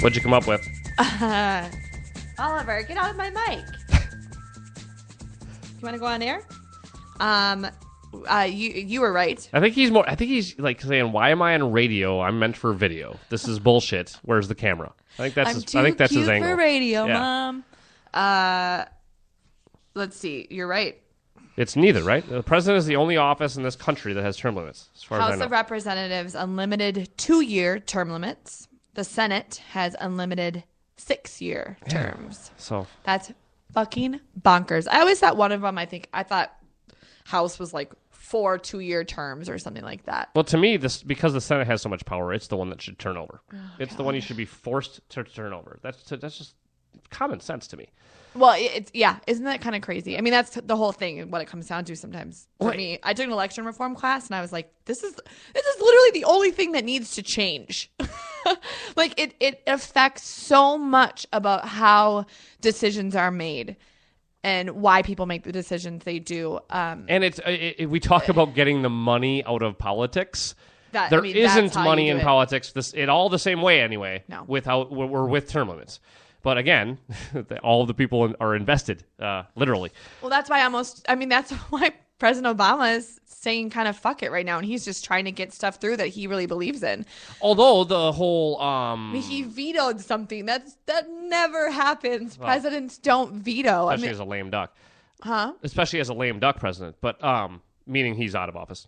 Speaker 1: What'd you come up with?
Speaker 2: Oliver, get out of my mic. you want to go on air? Um, uh, you you were right.
Speaker 1: I think he's more. I think he's like saying, "Why am I on radio? I'm meant for video. This is bullshit. Where's the camera?" I think that's.
Speaker 2: I'm
Speaker 1: his,
Speaker 2: too
Speaker 1: I think that's
Speaker 2: cute
Speaker 1: his angle.
Speaker 2: for radio,
Speaker 1: Yeah.
Speaker 2: mom. Uh, let's see. You're right.
Speaker 1: It's neither, right? The president is the only office in this country that has term limits, as far as I
Speaker 2: House
Speaker 1: know.
Speaker 2: of Representatives unlimited two-year term limits. The Senate has unlimited six-year terms.
Speaker 1: so
Speaker 2: That's fucking bonkers. I always thought one of them. I think I thought House was like four two-year terms or something like that.
Speaker 1: Well, to me, this because the Senate has so much power, it's the one that should turn over.
Speaker 2: Oh,
Speaker 1: it's the one you should be forced to turn over. That's that's just common sense to me.
Speaker 2: Well, it's yeah, isn't that kind of crazy? I mean, that's the whole thing. What it comes down to sometimes for
Speaker 1: Right.
Speaker 2: me, I took an election reform class, and I was like, this is this is literally the only thing that needs to change. like it it affects so much about how decisions are made and why people make the decisions they do. Um,
Speaker 1: And it's uh, it, it- we talk about getting the money out of politics.
Speaker 2: That- I
Speaker 1: There
Speaker 2: mean, that's
Speaker 1: not money in
Speaker 2: it.
Speaker 1: politics. This it all the same way anyway.
Speaker 2: No.
Speaker 1: without we're with term limits. But again, all the people are invested, uh, literally.
Speaker 2: well, that's why almost. I mean, that's why President Obama is saying kind of fuck it right now, and he's just trying to get stuff through that he really believes in.
Speaker 1: Although the whole. Um,
Speaker 2: he vetoed something. That's that never happens. Presidents don't veto. I
Speaker 1: especially
Speaker 2: mean,
Speaker 1: as a lame duck,
Speaker 2: huh?
Speaker 1: especially as a lame duck president. But um, meaning he's out of office.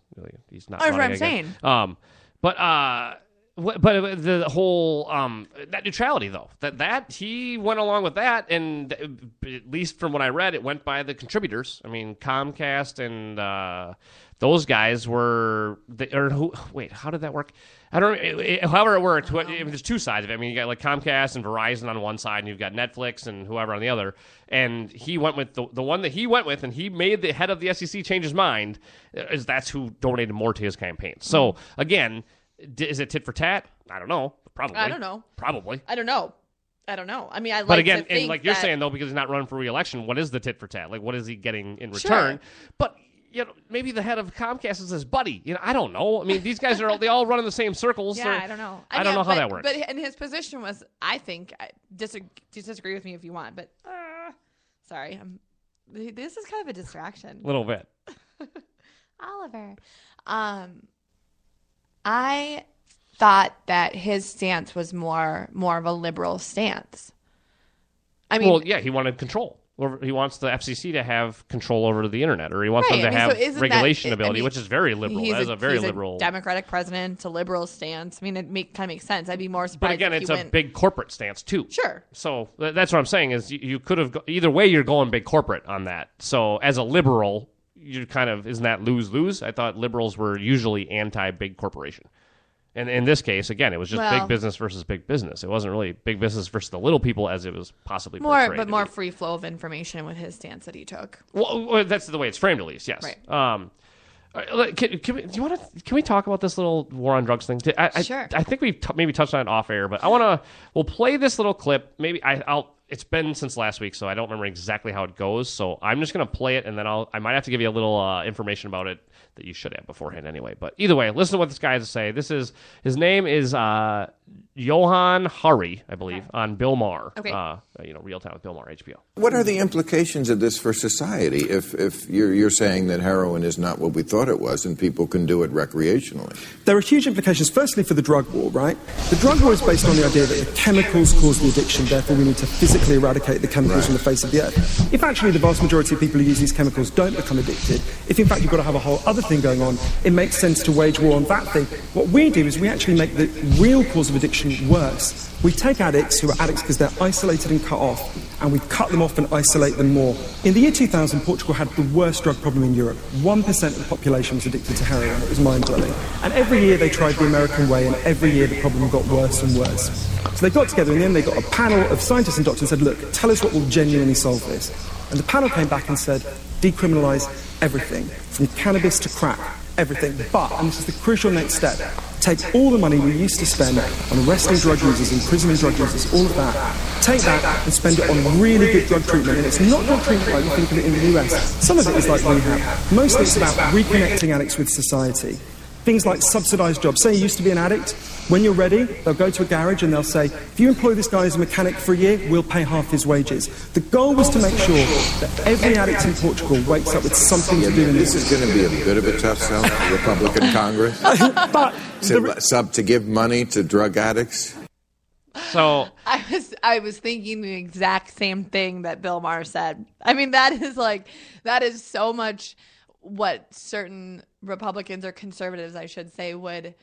Speaker 1: He's not.
Speaker 2: That's what I'm
Speaker 1: again. Um, but uh, Wh- But the whole um, net neutrality, though, that that he went along with that, and uh, at least from what I read, it went by the contributors. I mean, Comcast and uh, those guys were, or who? Wait, how did that work? I don't. It, it- however, it worked. What, I mean, there's two sides of it. I mean, you got like Comcast and Verizon on one side, and you've got Netflix and whoever on the other. And he went with the the one that he went with, and he made the head of the SEC change his mind. Is that's who donated more to his campaign. So again. Is it tit for tat? I don't know. Probably.
Speaker 2: I don't know.
Speaker 1: Probably.
Speaker 2: I don't know. I don't know. I mean, I like
Speaker 1: But again, and like you're
Speaker 2: that-
Speaker 1: saying though, because he's not running for reelection, what is the tit for tat? Like, what is he getting in return? Sure. But you know, maybe the head of Comcast is his buddy. You know, I don't know. I mean, these guys are all, they all run in the same circles.
Speaker 2: Yeah, I don't know.
Speaker 1: I don't
Speaker 2: yeah,
Speaker 1: know how
Speaker 2: but,
Speaker 1: that works.
Speaker 2: But and his position was, I think, I- disagree, disagree with me if you want, but uh, sorry, I'm. This is kind of a distraction.
Speaker 1: a little bit.
Speaker 2: Oliver. Um, I thought that his stance was more more of a liberal stance. I mean,
Speaker 1: well, yeah, he wanted control. Or he wants the FCC to have control over the internet, or he wants
Speaker 2: Right,
Speaker 1: them to
Speaker 2: I mean,
Speaker 1: have
Speaker 2: that-
Speaker 1: regulation
Speaker 2: I
Speaker 1: ability,
Speaker 2: mean,
Speaker 1: which is very liberal.
Speaker 2: he's
Speaker 1: That is a, very
Speaker 2: he's
Speaker 1: liberal.
Speaker 2: Democratic president, a liberal stance. I mean, it make, kind of makes sense. I'd be more surprised.
Speaker 1: but again, it's a
Speaker 2: went,
Speaker 1: big corporate stance too.
Speaker 2: Sure.
Speaker 1: So that's what I'm saying is you, you could have go- either way you're going big corporate on that. So as a liberal, you kind of isn't that lose lose? I thought liberals were usually anti big corporation. And in this case, again, it was just
Speaker 2: Well-
Speaker 1: big business versus big business. It wasn't really big business versus the little people as it was possibly
Speaker 2: more,
Speaker 1: portrayed
Speaker 2: but
Speaker 1: to
Speaker 2: more
Speaker 1: be.
Speaker 2: free flow of information with his stance that he took.
Speaker 1: Well, well, that's the way it's framed, at least. Yes.
Speaker 2: Right.
Speaker 1: Um, right, can, can we, do you want to? Can we talk about this little war on drugs thing? I, I,
Speaker 2: Sure.
Speaker 1: I think we've t- maybe touched on it off air, but I want to. We'll play this little clip. Maybe I, I'll. It's been since last week, so I don't remember exactly how it goes. So I'm just gonna play it, and then I'll. I might have to give you a little uh, information about it that you should have beforehand, anyway. But either way, listen to what this guy has to say. This is his name is uh, Johann Hari, I believe, on Bill Maher.
Speaker 2: Okay.
Speaker 1: Uh, you know, real time with Bill Maher, HBO.
Speaker 6: What are the implications of this for society if, if you're, you're saying that heroin is not what we thought it was and people can do it recreationally?
Speaker 7: There are huge implications, firstly, for the drug war, right? The drug war is based on the idea that the chemicals cause the addiction, therefore, we need to physically eradicate the chemicals from the face of the earth. If actually the vast majority of people who use these chemicals don't become addicted, if in fact you've got to have a whole other thing going on, it makes sense to wage war on that thing. What we do is we actually make the real cause of addiction worse. We take addicts who are addicts because they're isolated and cut off, and we cut them off and isolate them more. In the year 2000, Portugal had the worst drug problem in Europe. 1% of the population was addicted to heroin. It was mind blowing. And every year they tried the American way, and every year the problem got worse and worse. So they got together, in the end, they got a panel of scientists and doctors and said, Look, tell us what will genuinely solve this. And the panel came back and said, Decriminalise everything, from cannabis to crack, everything. But, and this is the crucial next step, take all the money we used to spend on arresting drug users, imprisoning drug users, all of that, take that and spend it on really good drug treatment. And it's not drug treatment like you think of it in the US. Some of it is like rehab. Mostly it's about reconnecting addicts with society. Things like subsidised jobs. Say you used to be an addict. When you're ready, they'll go to a garage and they'll say, if you employ this guy as a mechanic for a year, we'll pay half his wages. The goal was to make sure that every addict in Portugal wakes up with something to do in
Speaker 6: This
Speaker 7: this.
Speaker 6: is going to be a bit of a tough sell for Republican Congress
Speaker 7: But
Speaker 6: to, sub, to give money to drug addicts.
Speaker 1: So
Speaker 2: I was I was thinking the exact same thing that Bill Maher said. I mean, that is like that is so much what certain Republicans or conservatives, I should say, would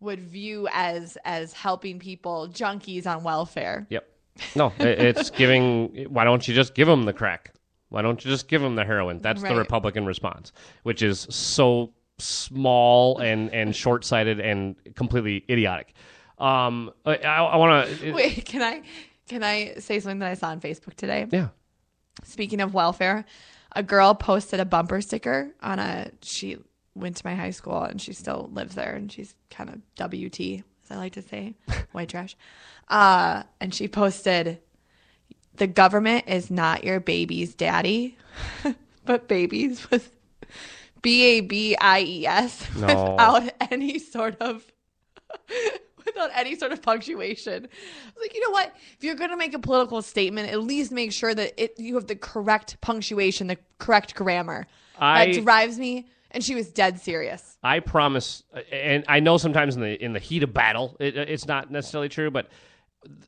Speaker 2: would view as as helping people junkies on welfare.
Speaker 1: Yep. No, it's giving. Why don't you just give them the crack? Why don't you just give them the heroin? That's the Republican response, which is so small and and short sighted and completely idiotic. Um, I, I want to.
Speaker 2: Wait, can I can I say something that I saw on Facebook today?
Speaker 1: Yeah.
Speaker 2: Speaking of welfare, a girl posted a bumper sticker on a. She went to my high school and she still lives there and she's kind of WT, as I like to say, white trash. Uh, and she posted, "The government is not your baby's daddy, but babies with B A B I E S
Speaker 1: No.
Speaker 2: without any sort of." without any sort of punctuation. I was like, you know what? If you're going to make a political statement, at least make sure that it you have the correct punctuation, the correct grammar.
Speaker 1: I-
Speaker 2: that drives me. And she was dead serious.
Speaker 1: I promise, uh, and I know sometimes in the in the heat of battle, it, uh, it's not necessarily true, but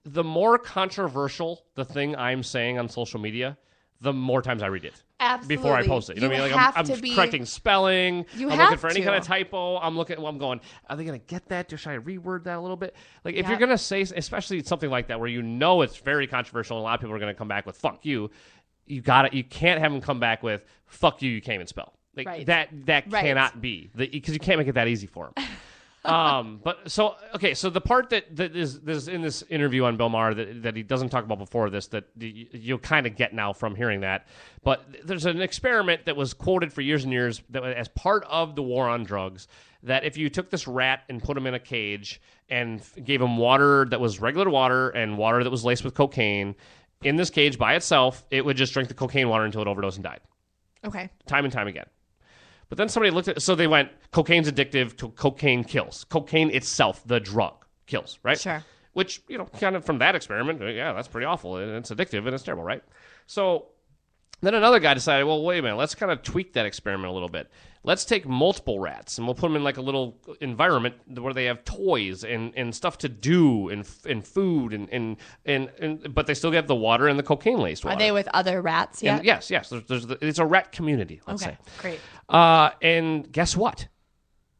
Speaker 1: the more controversial the thing I'm saying on social media, the more times I read it. before I post it. You know what I mean? Like I'm, I'm
Speaker 2: be-
Speaker 1: correcting spelling.
Speaker 2: You
Speaker 1: I'm
Speaker 2: have
Speaker 1: looking for any
Speaker 2: to.
Speaker 1: kind of typo. I'm looking. I'm going. Are they going to get that? Should I reword that a little bit? Like if you're going to say, especially something like that, where you know it's very controversial, and a lot of people are going to come back with "fuck you." You got it. You can't have them come back with "fuck you." You can't even spell. Like
Speaker 2: Right.
Speaker 1: that. That
Speaker 2: Right.
Speaker 1: cannot be because you can't make it that easy for them. um, but so okay, so the part that that is this in this interview on Bill Maher that that he doesn't talk about before this that y- you'll kind of get now from hearing that. But there's an experiment that was quoted for years and years that as part of the war on drugs. That if you took this rat and put him in a cage and gave him water that was regular water and water that was laced with cocaine in this cage by itself, it would just drink the cocaine water until it overdosed and died
Speaker 2: Okay.
Speaker 1: time and time again. But then somebody looked at so they went cocaine's addictive, co- cocaine kills. Cocaine itself, the drug, kills, right?
Speaker 2: Sure.
Speaker 1: Which, you know, kind of from that experiment, uh, yeah, that's pretty awful. and It's addictive and it's terrible, right? So then another guy decided, well, wait a minute, let's kind of tweak that experiment a little bit. Let's take multiple rats and we'll put them in like a little environment where they have toys and, and stuff to do and, and food and, and, and, and but they still get the water and the cocaine laced water.
Speaker 2: Are they with other rats yet?
Speaker 1: And yes, yes. There's, there's the, it's a rat community. Let's
Speaker 2: okay.
Speaker 1: say.
Speaker 2: Great.
Speaker 1: Uh, and guess what?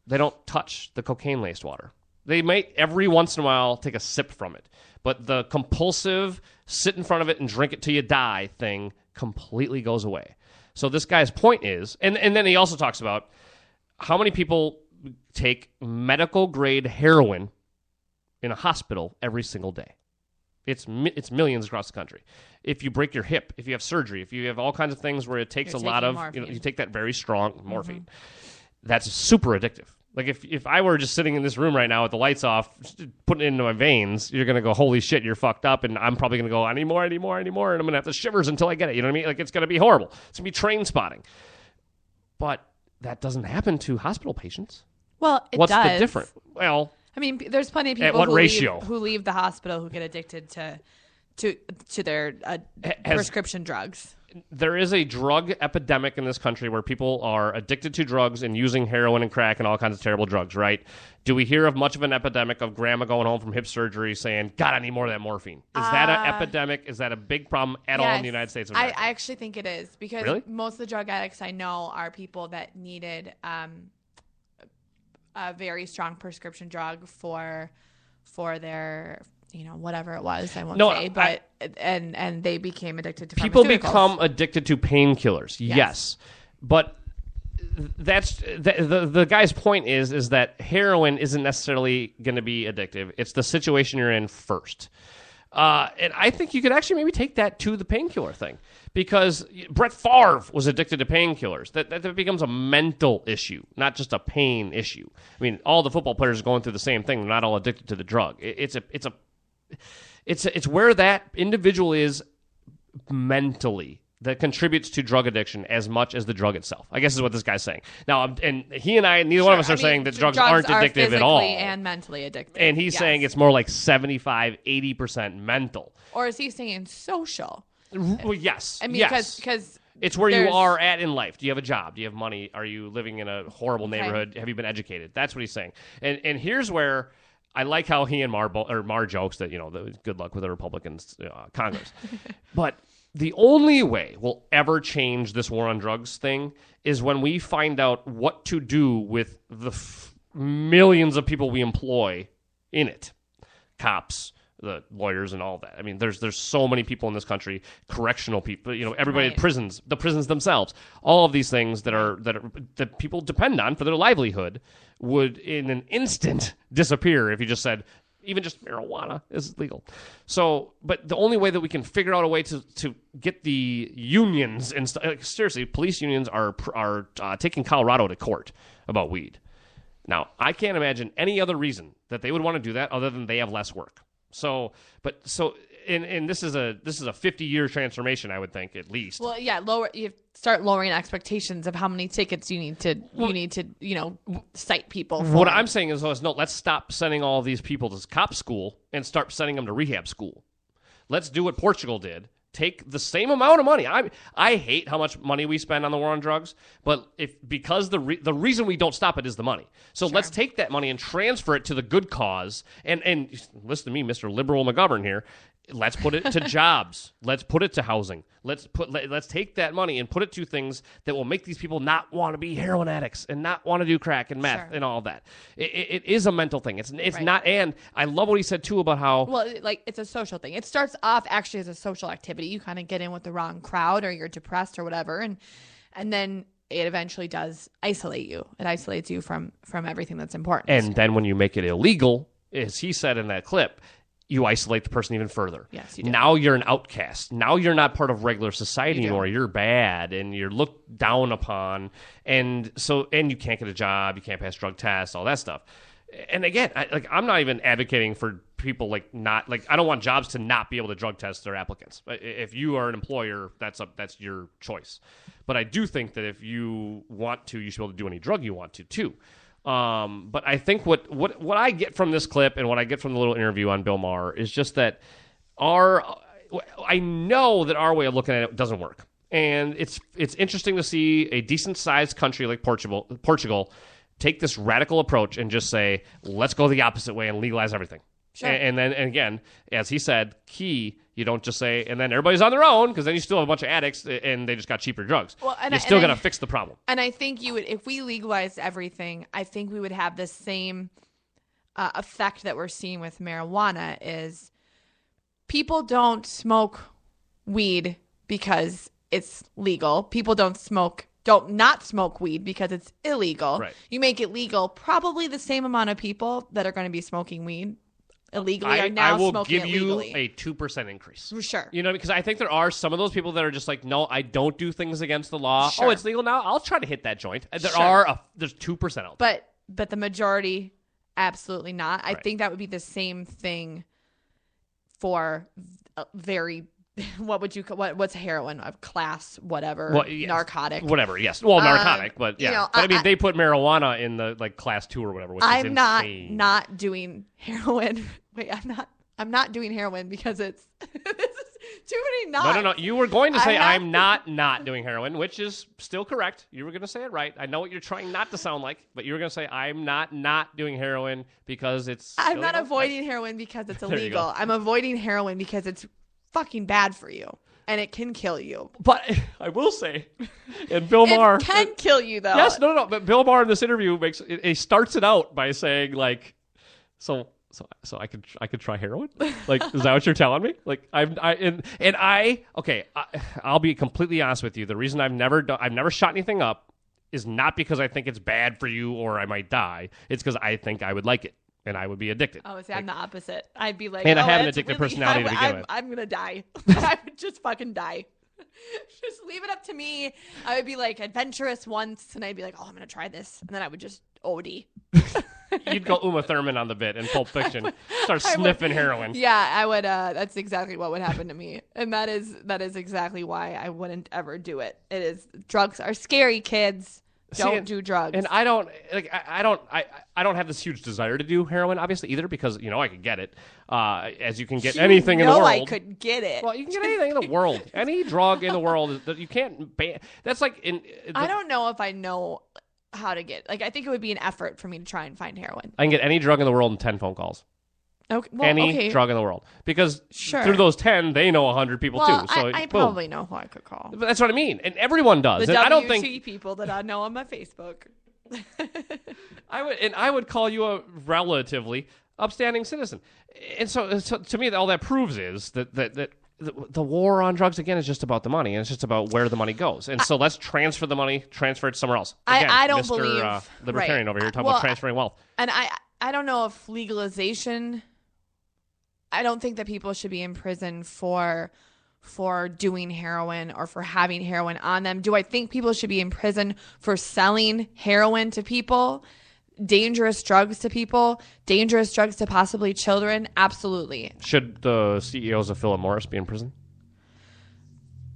Speaker 1: They don't touch the cocaine laced water. They might every once in a while take a sip from it, but the compulsive sit in front of it and drink it till you die thing completely goes away. So this guy's point is, and, and then he also talks about how many people take medical grade heroin in a hospital every single day. It's it's millions across the country. If you break your hip, if you have surgery, if you have all kinds of things where it takes
Speaker 2: You're
Speaker 1: a lot of you know.
Speaker 2: Mm-hmm.
Speaker 1: you take that very strong morphine. That's super addictive. Like if if I were just sitting in this room right now with the lights off, putting it into my veins, you're gonna go, holy shit, you're fucked up, and I'm probably gonna go, I need more, I need more, I need more, and I'm gonna have the shivers until I get it. You know what I mean? Like it's gonna be horrible. It's gonna be train spotting. But that doesn't happen to hospital patients.
Speaker 2: Well, it
Speaker 1: What's
Speaker 2: does.
Speaker 1: the difference? Well,
Speaker 2: I mean, there's plenty of people
Speaker 1: At what
Speaker 2: who
Speaker 1: ratio?
Speaker 2: leave, who leave the hospital who get addicted to to to their uh,
Speaker 1: has-
Speaker 2: prescription drugs.
Speaker 1: There is a drug epidemic in this country where people are addicted to drugs and using heroin and crack and all kinds of terrible drugs, right? Do we hear of much of an epidemic of grandma going home from hip surgery saying, God, I need more of that morphine? Is that an epidemic? Is that a big problem at all in
Speaker 2: Uh,
Speaker 1: the United States of
Speaker 2: I, I actually think it is because
Speaker 1: Really?
Speaker 2: most of the drug addicts I know are people that needed um, a very strong prescription drug for for their you know whatever it was I won't
Speaker 1: No,
Speaker 2: say
Speaker 1: I-
Speaker 2: but and and they became addicted to
Speaker 1: people become addicted to painkillers yes. but that's the, the the guy's point is is that heroin isn't necessarily going to be addictive it's the situation you're in first uh, and I think you could actually maybe take that to the painkiller thing because Brett Favre was addicted to painkillers. That, that that becomes a mental issue, not just a pain issue. I mean, all the football players are going through the same thing. They're not all addicted to the drug. It, it's a it's a it's it's where that individual is mentally that contributes to drug addiction as much as the drug itself. I guess is what this guy's saying. Now, um, and he and I, neither one of us
Speaker 2: Sure,
Speaker 1: are
Speaker 2: mean,
Speaker 1: saying that
Speaker 2: dr-
Speaker 1: drugs, aren't
Speaker 2: are
Speaker 1: addictive at all.
Speaker 2: and mentally addictive
Speaker 1: and he's
Speaker 2: Yes.
Speaker 1: saying it's more like 75, 80% mental.
Speaker 2: or is he saying social
Speaker 1: Well, yes.
Speaker 2: I mean
Speaker 1: yes.
Speaker 2: because because
Speaker 1: It's where you are at in life. Do you have a job? Do you have money? Are you living in a horrible
Speaker 2: Okay.
Speaker 1: neighborhood? Have you been educated? That's what he's saying. And and here's where I like how he and Maher bo- or Maher jokes that you know the, good luck with the Republicans uh, Congress, but the only way we'll ever change this war on drugs thing is when we find out what to do with the f- millions of people we employ in it, cops, the lawyers, and all that. I mean, there's there's so many people in this country, correctional people, you know, everybody
Speaker 2: Right.
Speaker 1: prisons, the prisons themselves, all of these things that are that are that people depend on for their livelihood would in an instant disappear if you just said even just marijuana is legal. So, but the only way that we can figure out a way to, to get the unions and st- like, seriously, police unions are are uh, taking Colorado to court about weed. Now, I can't imagine any other reason that they would want to do that other than they have less work. So, but so, and, and this is a this is a fifty year transformation, I would think at least.
Speaker 2: Well, yeah, lower. You start lowering expectations of how many tickets you need to you need to you know cite people. For.
Speaker 1: What I'm saying is, is no, let's stop sending all these people to cop school and start sending them to rehab school. Let's do what Portugal did. Take the same amount of money. I I hate how much money we spend on the war on drugs, but if because the re, the reason we don't stop it is the money. So let's take that money and transfer it to the good cause. And and listen to me, Mr. Liberal McGovern here. Let's put it to jobs. Let's put it to housing. Let's put let, us take that money and put it to things that will make these people not want to be heroin addicts and not want to do crack and meth
Speaker 2: Sure.
Speaker 1: and all that. It, it, it is a mental thing. It's it's
Speaker 2: Right.
Speaker 1: not. And I love what he said too about how
Speaker 2: Well, like it's a social thing. It starts off actually as a social activity. You kind of get in with the wrong crowd, or you're depressed, or whatever, and and then it eventually does isolate you. It isolates you from from everything that's important.
Speaker 1: And then when you make it illegal, as he said in that clip, you isolate the person even further.
Speaker 2: Yes, you do.
Speaker 1: Now you're an outcast. Now you're not part of regular society
Speaker 2: You
Speaker 1: anymore. You're bad and you're looked down upon. And so, and you can't get a job. You can't pass drug tests, all that stuff. And again, I, like I'm not even advocating for people like not like I don't want jobs to not be able to drug test their applicants. If you are an employer, that's up that's your choice. But I do think that if you want to, you should be able to do any drug you want to too. Um, but I think what, what what I get from this clip and what I get from the little interview on Bill Maher is just that our I know that our way of looking at it doesn't work, and it's it's interesting to see a decent sized country like Portugal Portugal take this radical approach and just say let's go the opposite way and legalize everything.
Speaker 2: Sure.
Speaker 1: And, and then and again, as he said, key. You don't just say, and then everybody's on their own because then you still have a bunch of addicts and they just got cheaper drugs.
Speaker 2: Well, and
Speaker 1: You're
Speaker 2: I-
Speaker 1: still going to fix the problem.
Speaker 2: And I think you would, if we legalized everything, I think we would have the same uh, effect that we're seeing with marijuana. Is people don't smoke weed because it's legal. People don't smoke, don't not smoke weed because it's illegal.
Speaker 1: Right.
Speaker 2: You make it legal, probably the same amount of people that are going to be smoking weed illegally
Speaker 1: I,
Speaker 2: are now
Speaker 1: I will
Speaker 2: smoking
Speaker 1: give
Speaker 2: it
Speaker 1: you a two percent increase.
Speaker 2: Sure.
Speaker 1: You know, because I think there are some of those people that are just like, no, I don't do things against the law.
Speaker 2: Sure.
Speaker 1: Oh, it's legal now. I'll try to hit that joint. There
Speaker 2: Sure.
Speaker 1: are a, there's two percent out. there.
Speaker 2: but but the majority absolutely not i
Speaker 1: Right.
Speaker 2: think that would be the same thing for a uh, very what would you what what's heroin a class whatever
Speaker 1: Well, yes.
Speaker 2: narcotic
Speaker 1: whatever. Yes. Well, um, narcotic, but
Speaker 2: you
Speaker 1: yeah.
Speaker 2: know,
Speaker 1: but I,
Speaker 2: I-
Speaker 1: mean,
Speaker 2: I-
Speaker 1: they put marijuana in the like class two or whatever.
Speaker 2: I'm not not doing heroin wait i'm not i'm not doing heroin because it's too many
Speaker 1: No, no, no. You were going to
Speaker 2: I
Speaker 1: say
Speaker 2: have
Speaker 1: I'm not not doing heroin, which is still correct. You were going to say it right. I know what you're trying not to sound like, but you were going to say I'm not not doing heroin because it's.
Speaker 2: i'm not
Speaker 1: illegal.
Speaker 2: avoiding heroin because it's illegal i'm avoiding heroin because it's fucking bad for you and it can kill you
Speaker 1: But I will say, and Bill Maher
Speaker 2: it can kill you though
Speaker 1: Yes, no, no, no. But Bill Maher in this interview makes it, he starts it out by saying like, so. So, so I could I could try heroin. Like, is that what you're telling me? Like, I'm I and and I okay. I, I'll be completely honest with you. The reason I've never done I've never shot anything up is not because I think it's bad for you or I might die. It's because I think I would like it and I would be addicted.
Speaker 2: Oh, see, I'm the opposite. I'd be like,
Speaker 1: And I
Speaker 2: oh,
Speaker 1: have an addictive
Speaker 2: really-
Speaker 1: personality to begin
Speaker 2: I'm,
Speaker 1: with.
Speaker 2: I'm gonna die. I would just fucking die. just leave it up to me. I would be like adventurous once, and I'd be like, oh, I'm gonna try this, and then I would just OD.
Speaker 1: You'd go Uma Thurman on the bit in Pulp Fiction, start
Speaker 2: I would-
Speaker 1: sniffing heroin.
Speaker 2: Yeah, I would. Uh, that's exactly what would happen to me, and that is that is exactly why I wouldn't ever do it. It is drugs are scary, kids.
Speaker 1: See,
Speaker 2: Don't
Speaker 1: and-
Speaker 2: do drugs.
Speaker 1: And I don't like I, I don't I I don't have this huge desire to do heroin obviously either because you know I could get it uh, as you can get
Speaker 2: You
Speaker 1: anything in the world.
Speaker 2: I could get it.
Speaker 1: Well, you can get anything in the world. Any drug in the world that you can't ban. That's like in.
Speaker 2: I don't know if I know how to get. Like, I think it would be an effort for me to try and find heroin.
Speaker 1: I can get any drug in the world in ten phone calls.
Speaker 2: Okay, well,
Speaker 1: any
Speaker 2: okay.
Speaker 1: drug in the world because
Speaker 2: Sure.
Speaker 1: through those ten, they know hundred people
Speaker 2: Well,
Speaker 1: too. So
Speaker 2: I, I
Speaker 1: boom.
Speaker 2: probably know who I could call.
Speaker 1: But that's what I mean, and everyone does.
Speaker 2: The
Speaker 1: and I don't
Speaker 2: WC
Speaker 1: think
Speaker 2: people that I know on my Facebook.
Speaker 1: I would, and I would call you a relatively upstanding citizen. And so, so to me, all that proves is that that that. The, the war on drugs again is just about the money, and it's just about where the money goes. And so let's transfer the money, transfer it somewhere else.
Speaker 2: I-
Speaker 1: Again,
Speaker 2: I don't
Speaker 1: Mr.
Speaker 2: believe-
Speaker 1: uh, libertarian
Speaker 2: right.
Speaker 1: over here talking
Speaker 2: Well,
Speaker 1: about transferring wealth.
Speaker 2: And I I don't know if legalization I don't think that people should be in prison for for doing heroin or for having heroin on them. Do I think people should be in prison for selling heroin to people? Dangerous drugs to people, dangerous drugs to possibly children? Absolutely.
Speaker 1: Should the CEOs of Philip Morris be in prison?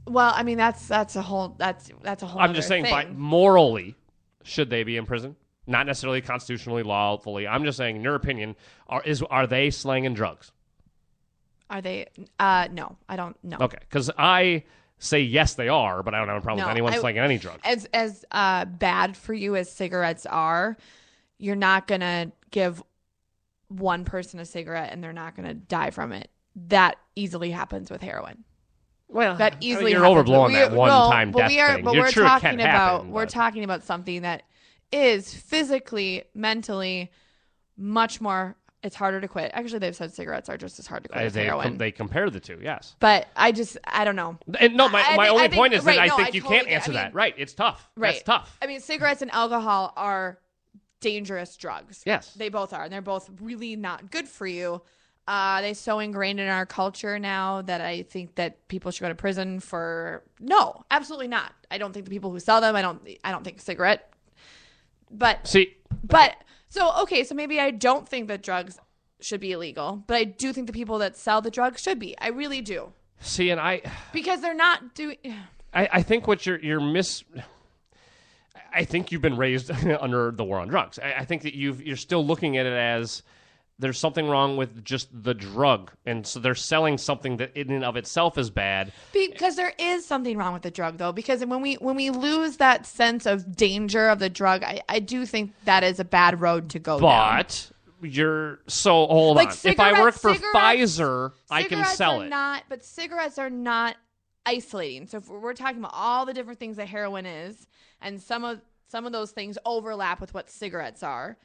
Speaker 2: Well, I mean that's that's a whole that's that's a whole
Speaker 1: I'm just saying, by morally, should they be in prison? Not necessarily constitutionally, lawfully. I'm just saying, in your opinion, are is are they slanging drugs?
Speaker 2: Are they uh no, I don't know.
Speaker 1: Okay, because I say yes, they are, but I don't have a problem
Speaker 2: No,
Speaker 1: with anyone
Speaker 2: I-
Speaker 1: slanging any drug.
Speaker 2: as as uh, bad for you as cigarettes are, you're not gonna give one person a cigarette and they're not gonna die from it. that easily happens with heroin.
Speaker 1: Well,
Speaker 2: That
Speaker 1: I mean,
Speaker 2: easily
Speaker 1: you're
Speaker 2: happens.
Speaker 1: overblowing
Speaker 2: We-
Speaker 1: that one
Speaker 2: no,
Speaker 1: time
Speaker 2: but
Speaker 1: death
Speaker 2: we are,
Speaker 1: thing.
Speaker 2: But
Speaker 1: You're
Speaker 2: we're
Speaker 1: true, it
Speaker 2: talking
Speaker 1: can
Speaker 2: about
Speaker 1: happen,
Speaker 2: we're
Speaker 1: but-
Speaker 2: talking about something that is physically, mentally much more. It's harder to quit. Actually, they've said cigarettes are just as hard to quit
Speaker 1: Uh,
Speaker 2: as
Speaker 1: they
Speaker 2: heroin.
Speaker 1: com- they compare the two. Yes.
Speaker 2: but I just I don't know.
Speaker 1: And no, my,
Speaker 2: I
Speaker 1: my
Speaker 2: think-
Speaker 1: only
Speaker 2: think-
Speaker 1: point is that
Speaker 2: right,
Speaker 1: I think
Speaker 2: I
Speaker 1: you
Speaker 2: totally
Speaker 1: can't
Speaker 2: get- I
Speaker 1: answer
Speaker 2: mean-
Speaker 1: that. Right. It's tough.
Speaker 2: Right.
Speaker 1: That's tough.
Speaker 2: I mean, cigarettes and alcohol are dangerous drugs.
Speaker 1: Yes.
Speaker 2: They both are, and they're both really not good for you. Uh, they so ingrained in our culture now that I think that people should go to prison for no, absolutely not. I don't think the people who sell them. I don't. I don't think cigarette. But
Speaker 1: See,
Speaker 2: but so okay, so maybe I don't think that drugs should be illegal, but I do think the people that sell the drugs should be. I really do
Speaker 1: see, and I,
Speaker 2: because they're not doing.
Speaker 1: I, I think what you're you're miss. I think you've been raised under the war on drugs. I, I think that you've you're still looking at it as there's something wrong with just the drug, and so they're selling something that in and of itself is bad.
Speaker 2: Because there is something wrong with the drug, though. Because when we when we lose that sense of danger of the drug, I, I do think that is a bad road to go down.
Speaker 1: But you're so hold
Speaker 2: Like
Speaker 1: on. If I work for Pfizer, I can sell it.
Speaker 2: Not, but cigarettes are not isolating. So if we're talking about all the different things that heroin is, and some of some of those things overlap with what cigarettes are.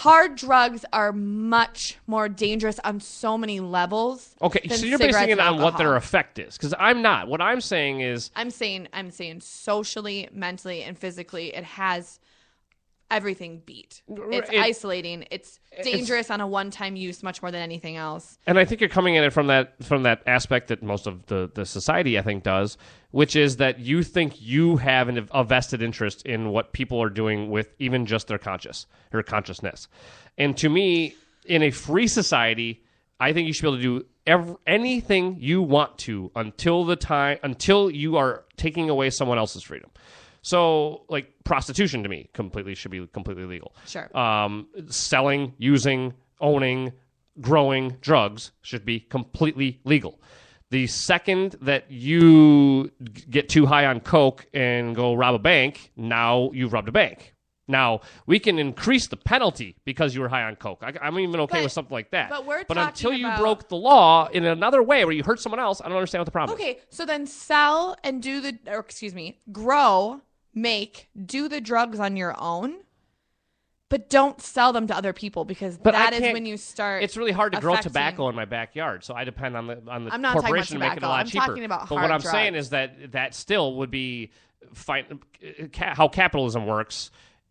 Speaker 2: Hard drugs are much more dangerous on so many levels.
Speaker 1: Okay, so you're basing it on what their effect is, because I'm not. What I'm saying is,
Speaker 2: I'm saying I'm saying socially, mentally, and physically, it has everything beat. It's
Speaker 1: It-
Speaker 2: isolating. It's dangerous on a one-time use much more than anything else.
Speaker 1: and I think you're coming at it from that from that aspect that most of the the society I think does, which is that you think you have an, a vested interest in what people are doing with even just their conscious or consciousness, and to me, in a free society, I think you should be able to do ev- anything you want to until the time until you are taking away someone else's freedom. So, like prostitution to me, completely should be completely legal.
Speaker 2: Sure.
Speaker 1: Um, selling, using, owning, growing drugs should be completely legal. The second that you g- get too high on coke and go rob a bank, now you've robbed a bank. Now we can increase the penalty because you were high on coke. I, I'm even okay
Speaker 2: But-
Speaker 1: with something like that.
Speaker 2: but we're
Speaker 1: but
Speaker 2: talking
Speaker 1: until you
Speaker 2: about-
Speaker 1: broke the law in another way where you hurt someone else, I don't understand what the problem is.
Speaker 2: Okay, so then sell and do the, or excuse me, grow, make, do the drugs on your own, but don't sell them to other people because
Speaker 1: But
Speaker 2: that is when you start.
Speaker 1: It's really hard to grow
Speaker 2: affecting-
Speaker 1: tobacco in my backyard, so I depend on the on the
Speaker 2: I'm not talking about
Speaker 1: corporation to make it a
Speaker 2: tobacco.
Speaker 1: lot
Speaker 2: I'm
Speaker 1: cheaper.
Speaker 2: talking about
Speaker 1: but
Speaker 2: hard
Speaker 1: what I'm saying
Speaker 2: drugs.
Speaker 1: is that that still would be ca- how capitalism works.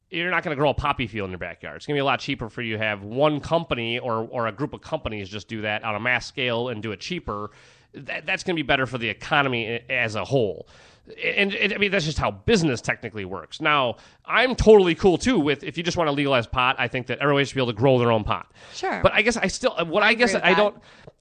Speaker 1: You're not going to grow a poppy field in your backyard. It's going to be a lot cheaper for you to have one company or or a group of companies just do that on a mass scale and do it cheaper. That, that's going to be better for the economy as a whole. And, I mean that's just how business technically works. Now I'm totally cool too with if you just want to legalize pot. I think that everybody should be able to grow their own pot.
Speaker 2: Sure.
Speaker 1: But I guess I still what I,
Speaker 2: I
Speaker 1: guess I don't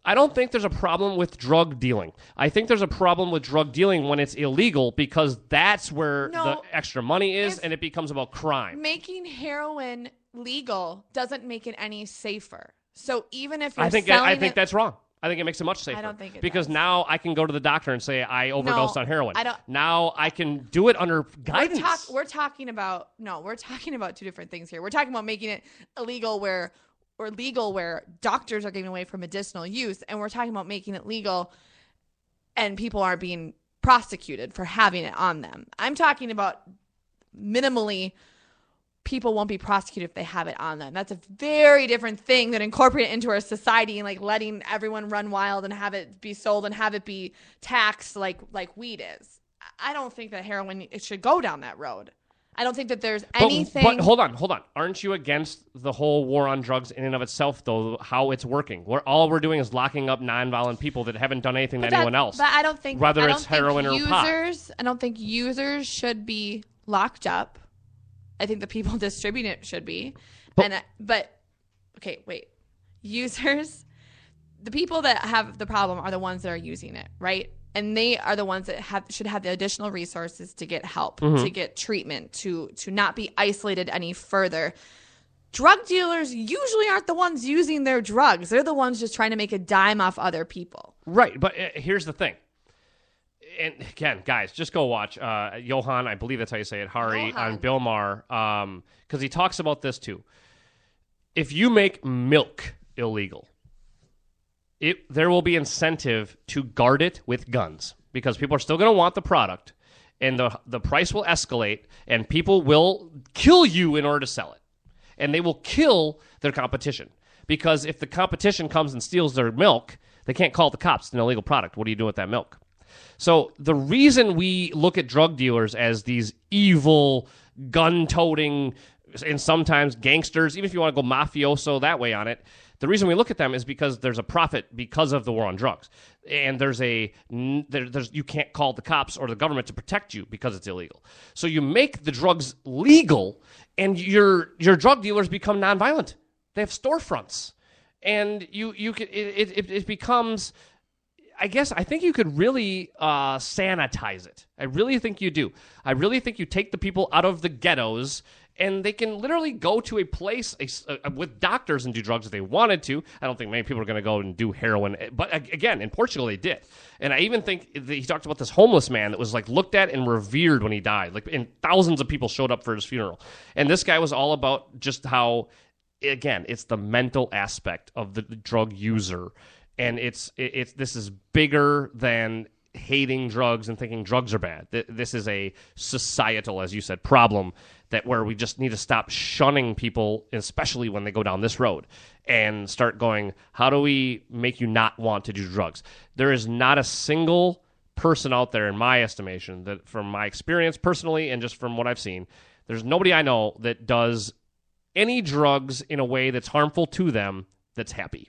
Speaker 1: I don't think there's a problem with drug dealing. I think there's a problem with drug dealing when it's illegal because that's where
Speaker 2: No.
Speaker 1: the extra money is and it becomes about crime.
Speaker 2: making heroin legal doesn't make it any safer. So even if you're
Speaker 1: I think
Speaker 2: selling
Speaker 1: I think
Speaker 2: it,
Speaker 1: that's wrong. I think it makes it much safer.
Speaker 2: don't think it
Speaker 1: because
Speaker 2: does.
Speaker 1: now I can go to the doctor and say I overdosed
Speaker 2: No,
Speaker 1: on heroin.
Speaker 2: I don't-
Speaker 1: now I can do it under
Speaker 2: we're,
Speaker 1: guidance.
Speaker 2: talk, we're talking about no, we're talking about two different things here. We're talking about making it illegal where or legal where doctors are giving away for medicinal use, and we're talking about making it legal and people are being prosecuted for having it on them. I'm talking about minimally people won't be prosecuted if they have it on them. That's a very different thing than incorporating it into our society and like letting everyone run wild and have it be sold and have it be taxed like like weed is. I don't think that heroin it should go down that road. I don't think that there's anything.
Speaker 1: But, hold on, hold on. Aren't you against the whole war on drugs in and of itself, though? How it's working? We're all we're doing is locking up nonviolent people that haven't done anything
Speaker 2: But
Speaker 1: to
Speaker 2: that-
Speaker 1: anyone else.
Speaker 2: But I don't think
Speaker 1: whether
Speaker 2: I don't
Speaker 1: it's
Speaker 2: think
Speaker 1: heroin or pot.
Speaker 2: users, I don't think users should be locked up. I think the people distributing it should be.
Speaker 1: But-
Speaker 2: and I- but okay, wait. Users, the people that have the problem are the ones that are using it, right? And they are the ones that have should have the additional resources to get help,
Speaker 1: Mm-hmm.
Speaker 2: to get treatment, to to not be isolated any further. Drug dealers usually aren't the ones using their drugs. They're the ones just trying to make a dime off other people.
Speaker 1: Right, but uh, here's the thing. And again, guys, just go watch uh, Johann. I believe that's how you say it. Hari
Speaker 2: Johann.
Speaker 1: on Bill Maher, because he talks about this too. If you make milk illegal, it there will be incentive to guard it with guns because people are still going to want the product and the the price will escalate and people will kill you in order to sell it. And they will kill their competition because if the competition comes and steals their milk, they can't call the cops. It's an illegal product. What do you do with that milk? So the reason we look at drug dealers as these evil, gun-toting, and sometimes gangsters, even if you want to go mafioso that way on it, the reason we look at them is because there's a profit because of the war on drugs, and there's a there, there's you can't call the cops or the government to protect you because it's illegal. So you make the drugs legal, and your your drug dealers become nonviolent. They have storefronts, and you you can it, it, it becomes I guess I think you could really uh, sanitize it. I really think you do. I really think you take the people out of the ghettos and they can literally go to a place a, a, with doctors and do drugs if they wanted to. I don't think many people are going to go and do heroin, but again, in Portugal they did. And I even think he talked about this homeless man that was like looked at and revered when he died. Like, and thousands of people showed up for his funeral. And this guy was all about just how, again, it's the mental aspect of the drug user and it's it's this is bigger than hating drugs and thinking drugs are bad. This is a societal, as you said, problem that where we just need to stop shunning people, especially when they go down this road, and start going, how do we make you not want to do drugs? There is not a single person out there, in my estimation, that from my experience personally and just from what I've seen, there's nobody I know that does any drugs in a way that's harmful to them that's happy.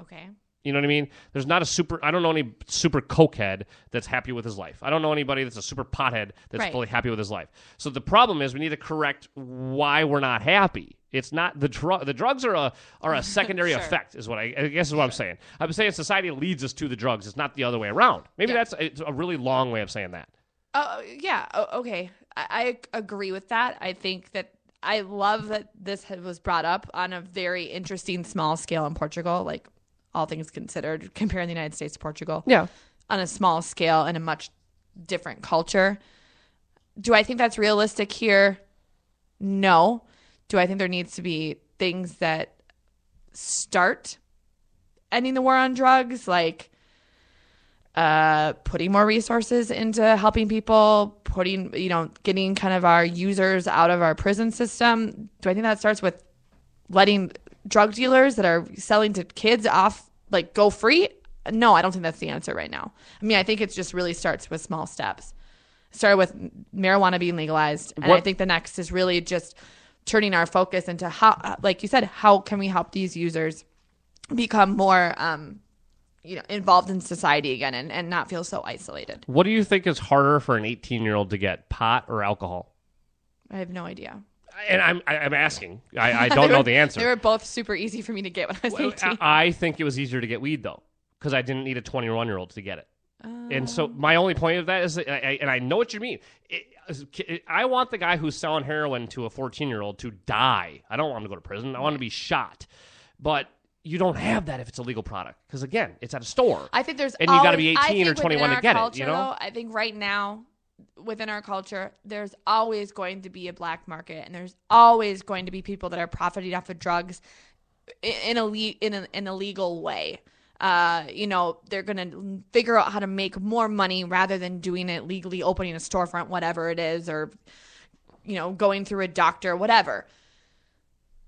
Speaker 2: Okay.
Speaker 1: You know what I mean? There's not a super. I don't know any super cokehead that's happy with his life. I don't know anybody that's a super pothead that's
Speaker 2: Right.
Speaker 1: fully happy with his life. So the problem is we need to correct why we're not happy. It's not the drug. The drugs are a are a secondary
Speaker 2: Sure.
Speaker 1: effect, is what I, I guess is what I'm saying. I'm saying society leads us to the drugs. It's not the other way around. Maybe
Speaker 2: Yeah.
Speaker 1: that's it's a really long way of saying that.
Speaker 2: Oh, oh yeah. Oh, okay. I, I agree with that. I think that I love that this had- was brought up on a very interesting small scale in Portugal. Like all things considered, comparing the United States to Portugal.
Speaker 1: Yeah.
Speaker 2: On a small scale and a much different culture. Do I think that's realistic here? No. Do I think there needs to be things that start ending the war on drugs, like uh, putting more resources into helping people, putting, you know, getting kind of our users out of our prison system. Do I think that starts with letting drug dealers that are selling to kids off, like, go free? No, I don't think that's the answer right now. I mean, I think it just really starts with small steps. Started with marijuana being legalized. And I think the next is really just turning our focus into how, like you said, how can we help these users become more, um, you know, involved in society again and, and not feel so isolated.
Speaker 1: What do you think is harder for an 18 year old to get, pot or alcohol?
Speaker 2: I have no idea.
Speaker 1: And I'm I'm asking. I, I don't know the answer.
Speaker 2: They were both super easy for me to get when I was
Speaker 1: Well,
Speaker 2: 18.
Speaker 1: I I think it was easier to get weed though, because I didn't need a 21 year old to get it. and so oh. my only point of that is, that I, I- and I know what you mean. It, it- I want the guy who's selling heroin to a 14 year old to die. I don't want him to go to prison. I want him to be shot. But you don't have that if it's a legal product, because again, it's at a store.
Speaker 2: I think there's
Speaker 1: and you got to be 18 or 21 to get
Speaker 2: culture,
Speaker 1: it. You know,
Speaker 2: though, I think right now within our culture, there's always going to be a black market, and there's always going to be people that are profiting off of drugs in a le- in a, in a legal way. Uh, you know, they're gonna figure out how to make more money rather than doing it legally, opening a storefront, whatever it is, or you know, going through a doctor, whatever.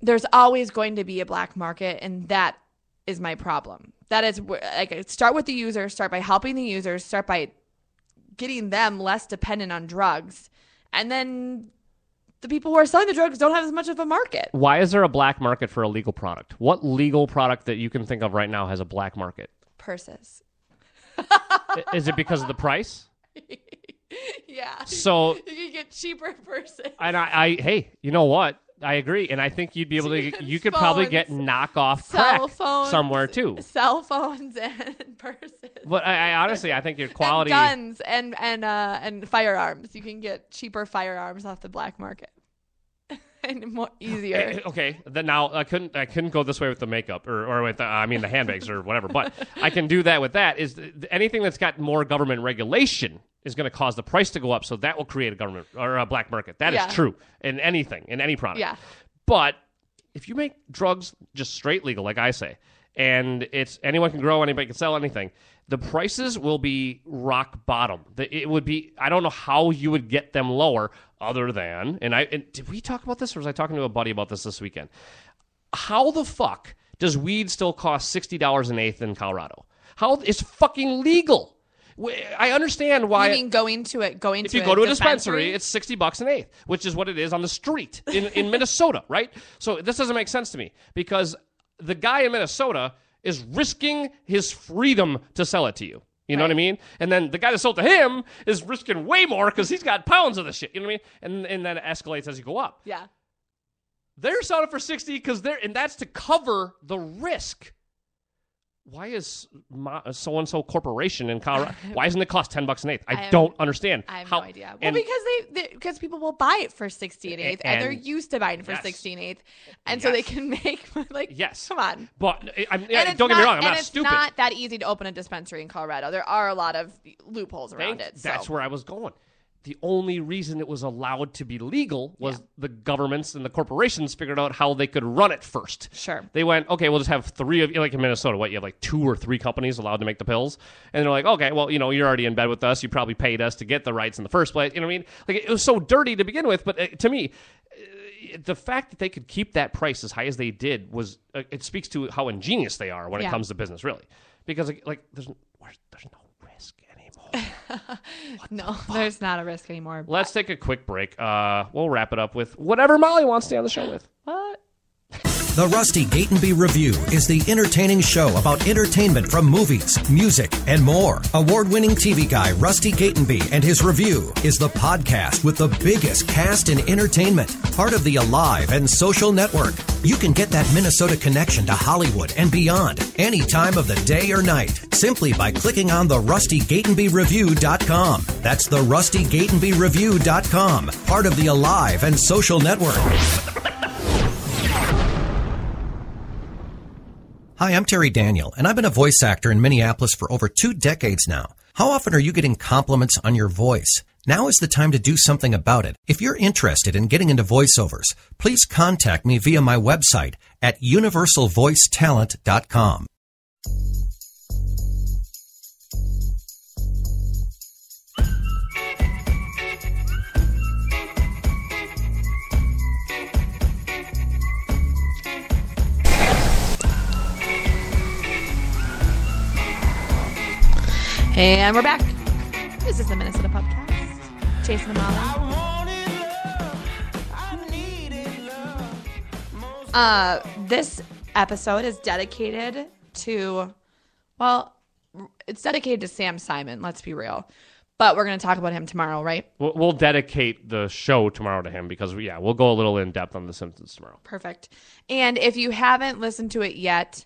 Speaker 2: There's always going to be a black market, and that is my problem. That is like, start with the user, start by helping the users, start by getting them less dependent on drugs, and then the people who are selling the drugs don't have as much of a market.
Speaker 1: why is there a black market for a legal product? What legal product that you can think of right now has a black market?
Speaker 2: Purses.
Speaker 1: Is it because of the price?
Speaker 2: yeah.
Speaker 1: So
Speaker 2: you can get cheaper purses.
Speaker 1: And I, I, hey, you know what? I agree, and I think you'd be able to. You could probably get knockoff
Speaker 2: Cell
Speaker 1: crack
Speaker 2: phones
Speaker 1: somewhere too.
Speaker 2: Cell phones and purses.
Speaker 1: But I, I honestly, I think your quality.
Speaker 2: and guns and and uh, and firearms. You can get cheaper firearms off the black market, and more easier.
Speaker 1: Eh, Okay, then now I couldn't. I couldn't go this way with the makeup or, or with the, I mean the handbags or whatever. But I can do that with that. Is anything that's got more government regulation is going to cause the price to go up, so that will create a government or a black market. That is
Speaker 2: Yeah.
Speaker 1: true in anything in any product.
Speaker 2: Yeah.
Speaker 1: But if you make drugs just straight legal, like I say, and it's anyone can grow, anybody can sell anything. The prices will be rock bottom. It would be. I don't know how you would get them lower, other than and I and did we talk about this, or was I talking to a buddy about this this weekend? How the fuck does weed still cost sixty dollars an eighth in Colorado? How it's fucking legal. I understand why.
Speaker 2: I mean, going to it, going
Speaker 1: if
Speaker 2: to
Speaker 1: you go to a dispensary, it's 60 bucks an eighth, which is what it is on the street in, in Minnesota, right? So this doesn't make sense to me because the guy in Minnesota is risking his freedom to sell it to you. You know what I mean? And then the guy that sold to him is risking way more because he's got pounds of the shit. You know what I mean? And and then it escalates as you go up.
Speaker 2: yeah.
Speaker 1: They're selling it for 60 because they're and that's to cover the risk. Why is so and so corporation in Colorado? Why doesn't it cost ten bucks an eighth? I,
Speaker 2: I have-
Speaker 1: don't understand.
Speaker 2: I have
Speaker 1: how,
Speaker 2: no idea. Well,
Speaker 1: and-
Speaker 2: because they because people will buy it for sixty and eighth, and, they're used to buying for
Speaker 1: Yes.
Speaker 2: sixty and eighth, and so they can make like
Speaker 1: Yes.
Speaker 2: come on.
Speaker 1: But uh, I, I'm, yeah, don't get me wrong, I'm
Speaker 2: and
Speaker 1: not
Speaker 2: it's
Speaker 1: stupid.
Speaker 2: not that easy to open a dispensary in Colorado. There are a lot of loopholes around
Speaker 1: Thank-
Speaker 2: it. So.
Speaker 1: That's where I was going. The only reason it was allowed to be legal was
Speaker 2: Yeah.
Speaker 1: the governments and the corporations figured out how they could run it first.
Speaker 2: Sure.
Speaker 1: They went, okay, we'll just have three of like in Minnesota, what you have like two or three companies allowed to make the pills, and they're like, okay, well, you know, you're already in bed with us. You probably paid us to get the rights in the first place. You know what I mean? Like it was so dirty to begin with, but uh, to me, uh, the fact that they could keep that price as high as they did was uh, it speaks to how ingenious they are when it comes to business, really, because like, like there's there's there's no anymore.
Speaker 2: no, there's not a risk anymore.
Speaker 1: Let's take a quick break. Uh, we'll wrap it up with whatever Molly wants to end the show with.
Speaker 2: What?
Speaker 8: The Rusty Gatenby Review is the entertaining show about entertainment from movies, music, and more. Award winning TV guy Rusty Gatenby and his review is the podcast with the biggest cast in entertainment, part of the Alive and Social Network. You can get that Minnesota connection to Hollywood and beyond any time of the day or night simply by clicking on the Rusty RustyGatenbyReview.com. That's the Rusty RustyGatenbyReview.com, part of the Alive and Social Network. Hi, I'm Terry Daniel, and I've been a voice actor in Minneapolis for over two decades now. How often are you getting compliments on your voice? Now is the time to do something about it. If you're interested in getting into voiceovers, please contact me via my website at universalvoicetalent.com.
Speaker 2: And we're back. This is the Minnesota Podcast. Jason and Molly. Uh, this episode is dedicated to, well, it's dedicated to Sam Simon. Let's be real, but we're going to talk about him tomorrow, right?
Speaker 1: We'll, we'll dedicate the show tomorrow to him because, yeah, we'll go a little in depth on The Simpsons tomorrow.
Speaker 2: Perfect. And if you haven't listened to it yet,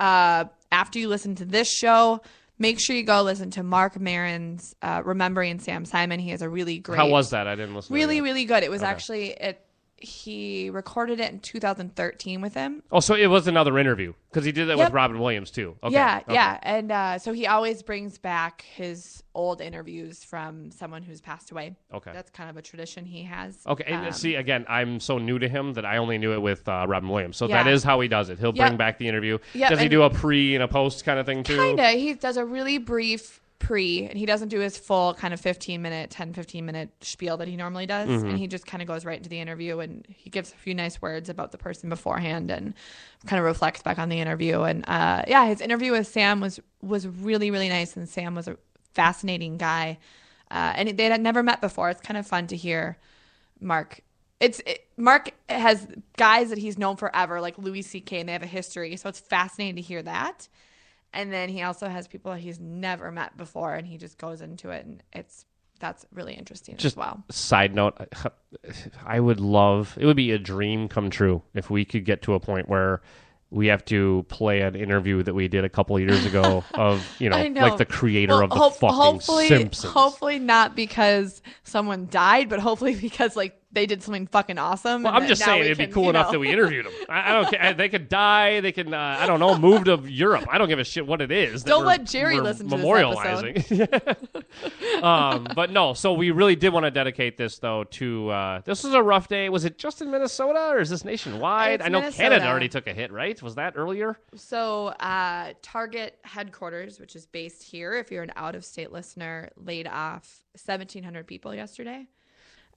Speaker 2: uh, after you listen to this show, make sure you go listen to Marc Maron's uh, Remembering Sam Simon. He has a really great.
Speaker 1: How was that? I didn't listen.
Speaker 2: Really,
Speaker 1: to it.
Speaker 2: really good. It was actually it. He recorded it in 2013 with him.
Speaker 1: Oh, so it was another interview because he did that
Speaker 2: Yep.
Speaker 1: with Robin Williams too. Okay.
Speaker 2: yeah,
Speaker 1: okay.
Speaker 2: yeah, and uh, so he always brings back his old interviews from someone who's passed away.
Speaker 1: Okay.
Speaker 2: that's kind of a tradition he has.
Speaker 1: Okay, and
Speaker 2: Um,
Speaker 1: see again, I'm so new to him that I only knew it with uh, Robin Williams. So that
Speaker 2: Yeah.
Speaker 1: is how he does it. He'll
Speaker 2: Yep.
Speaker 1: bring back the interview.
Speaker 2: Yep,
Speaker 1: Does he do a pre and a post kind of thing too?
Speaker 2: Kinda. He does a really brief pre, and he doesn't do his full kind of 15 minute, 10, 15 minute spiel that he normally does.
Speaker 1: Mm-hmm.
Speaker 2: And he just kind of goes right into the interview and he gives a few nice words about the person beforehand and kind of reflects back on the interview. And uh, yeah, his interview with Sam was was really really nice, and Sam was a fascinating guy. Uh, and they had never met before. It's kind of fun to hear Marc. It's it, Marc has guys that he's known forever, like Louis C.K., and they have a history. So it's fascinating to hear that. And then he also has people that he's never met before, and he just goes into it, and it's that's really interesting
Speaker 1: Just
Speaker 2: as well.
Speaker 1: side note, I would love it would be a dream come true if we could get to a point where we have to play an interview that we did a couple of years ago of you know,
Speaker 2: know.
Speaker 1: like the creator
Speaker 2: Well,
Speaker 1: of the
Speaker 2: hope-
Speaker 1: fucking
Speaker 2: hopefully,
Speaker 1: Simpsons.
Speaker 2: hopefully not because someone died, but hopefully because like they did something fucking awesome.
Speaker 1: Well, I'm just saying it'd be cool enough
Speaker 2: know.
Speaker 1: that we interviewed them. I, I don't care. They could die. They can, uh, I don't know, move to Europe. I don't give a shit what it is.
Speaker 2: Don't let Jerry listen to this
Speaker 1: memorializing. um, but no, so we really did want to dedicate this though to. Uh, this was a rough day. Was it just in Minnesota or is this nationwide?
Speaker 2: It's
Speaker 1: I know
Speaker 2: Minnesota.
Speaker 1: Canada already took a hit, right? Was that earlier?
Speaker 2: So, uh, Target headquarters, which is based here, if you're an out of state listener, laid off 1,700 people yesterday.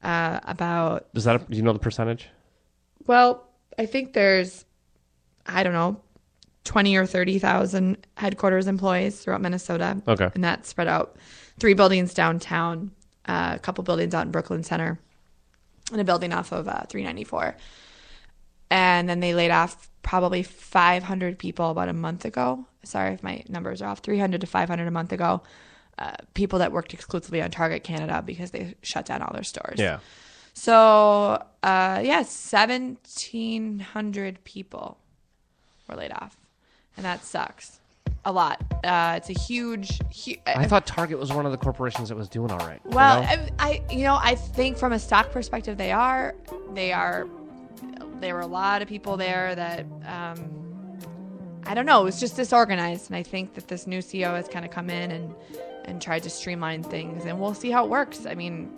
Speaker 2: Uh, about,
Speaker 1: Does that? Do you know the percentage?
Speaker 2: well, I think there's, I don't know, 20 or 30,000 headquarters employees throughout Minnesota.
Speaker 1: Okay.
Speaker 2: And that's spread out three buildings downtown, uh, a couple buildings out in Brooklyn Center, and a building off of uh, 394. And then they laid off probably 500 people about a month ago. Sorry if my numbers are off. 300 to 500 a month ago. Uh, people that worked exclusively on Target Canada because they shut down all their stores.
Speaker 1: Yeah.
Speaker 2: So, uh, yeah, 1,700 people were laid off. And that sucks a lot. Uh, it's a huge, hu-
Speaker 1: I thought Target was one of the corporations that was doing all right. you
Speaker 2: well,
Speaker 1: know?
Speaker 2: I, I, you know, I think from a stock perspective, they are, they are, there were a lot of people there that, um, I don't know, it was just disorganized, and I think that this new CEO has kind of come in and and tried to streamline things, and we'll see how it works. I mean,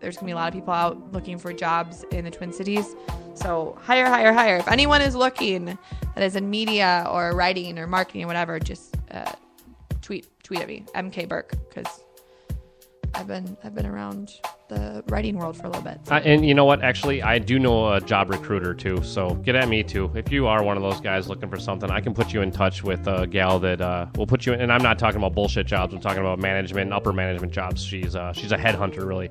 Speaker 2: there's gonna be a lot of people out looking for jobs in the Twin Cities, so hire, hire, hire. If anyone is looking that is in media or writing or marketing or whatever, just uh, tweet tweet at me, MK Burke, because I've been I've been around the writing world for a little bit. so-
Speaker 1: Uh, and you know what? Actually, I do know a job recruiter too. So get at me too. If you are one of those guys looking for something, I can put you in touch with a gal that uh, will put you in. And I'm not talking about bullshit jobs. I'm talking about management, upper management jobs. She's uh, she's a headhunter, really.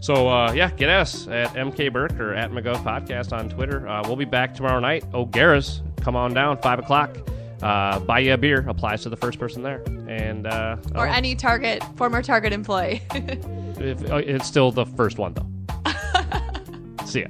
Speaker 1: So uh, yeah, get us at MK Burke or at McGuff Podcast on Twitter. Uh, we'll be back tomorrow night. O'Gara's, come on down, five o'clock. Uh, buy you a beer applies to the first person there, and uh,
Speaker 2: or
Speaker 1: oh,
Speaker 2: any Target former Target employee.
Speaker 1: if, uh, it's still the first one though. See ya.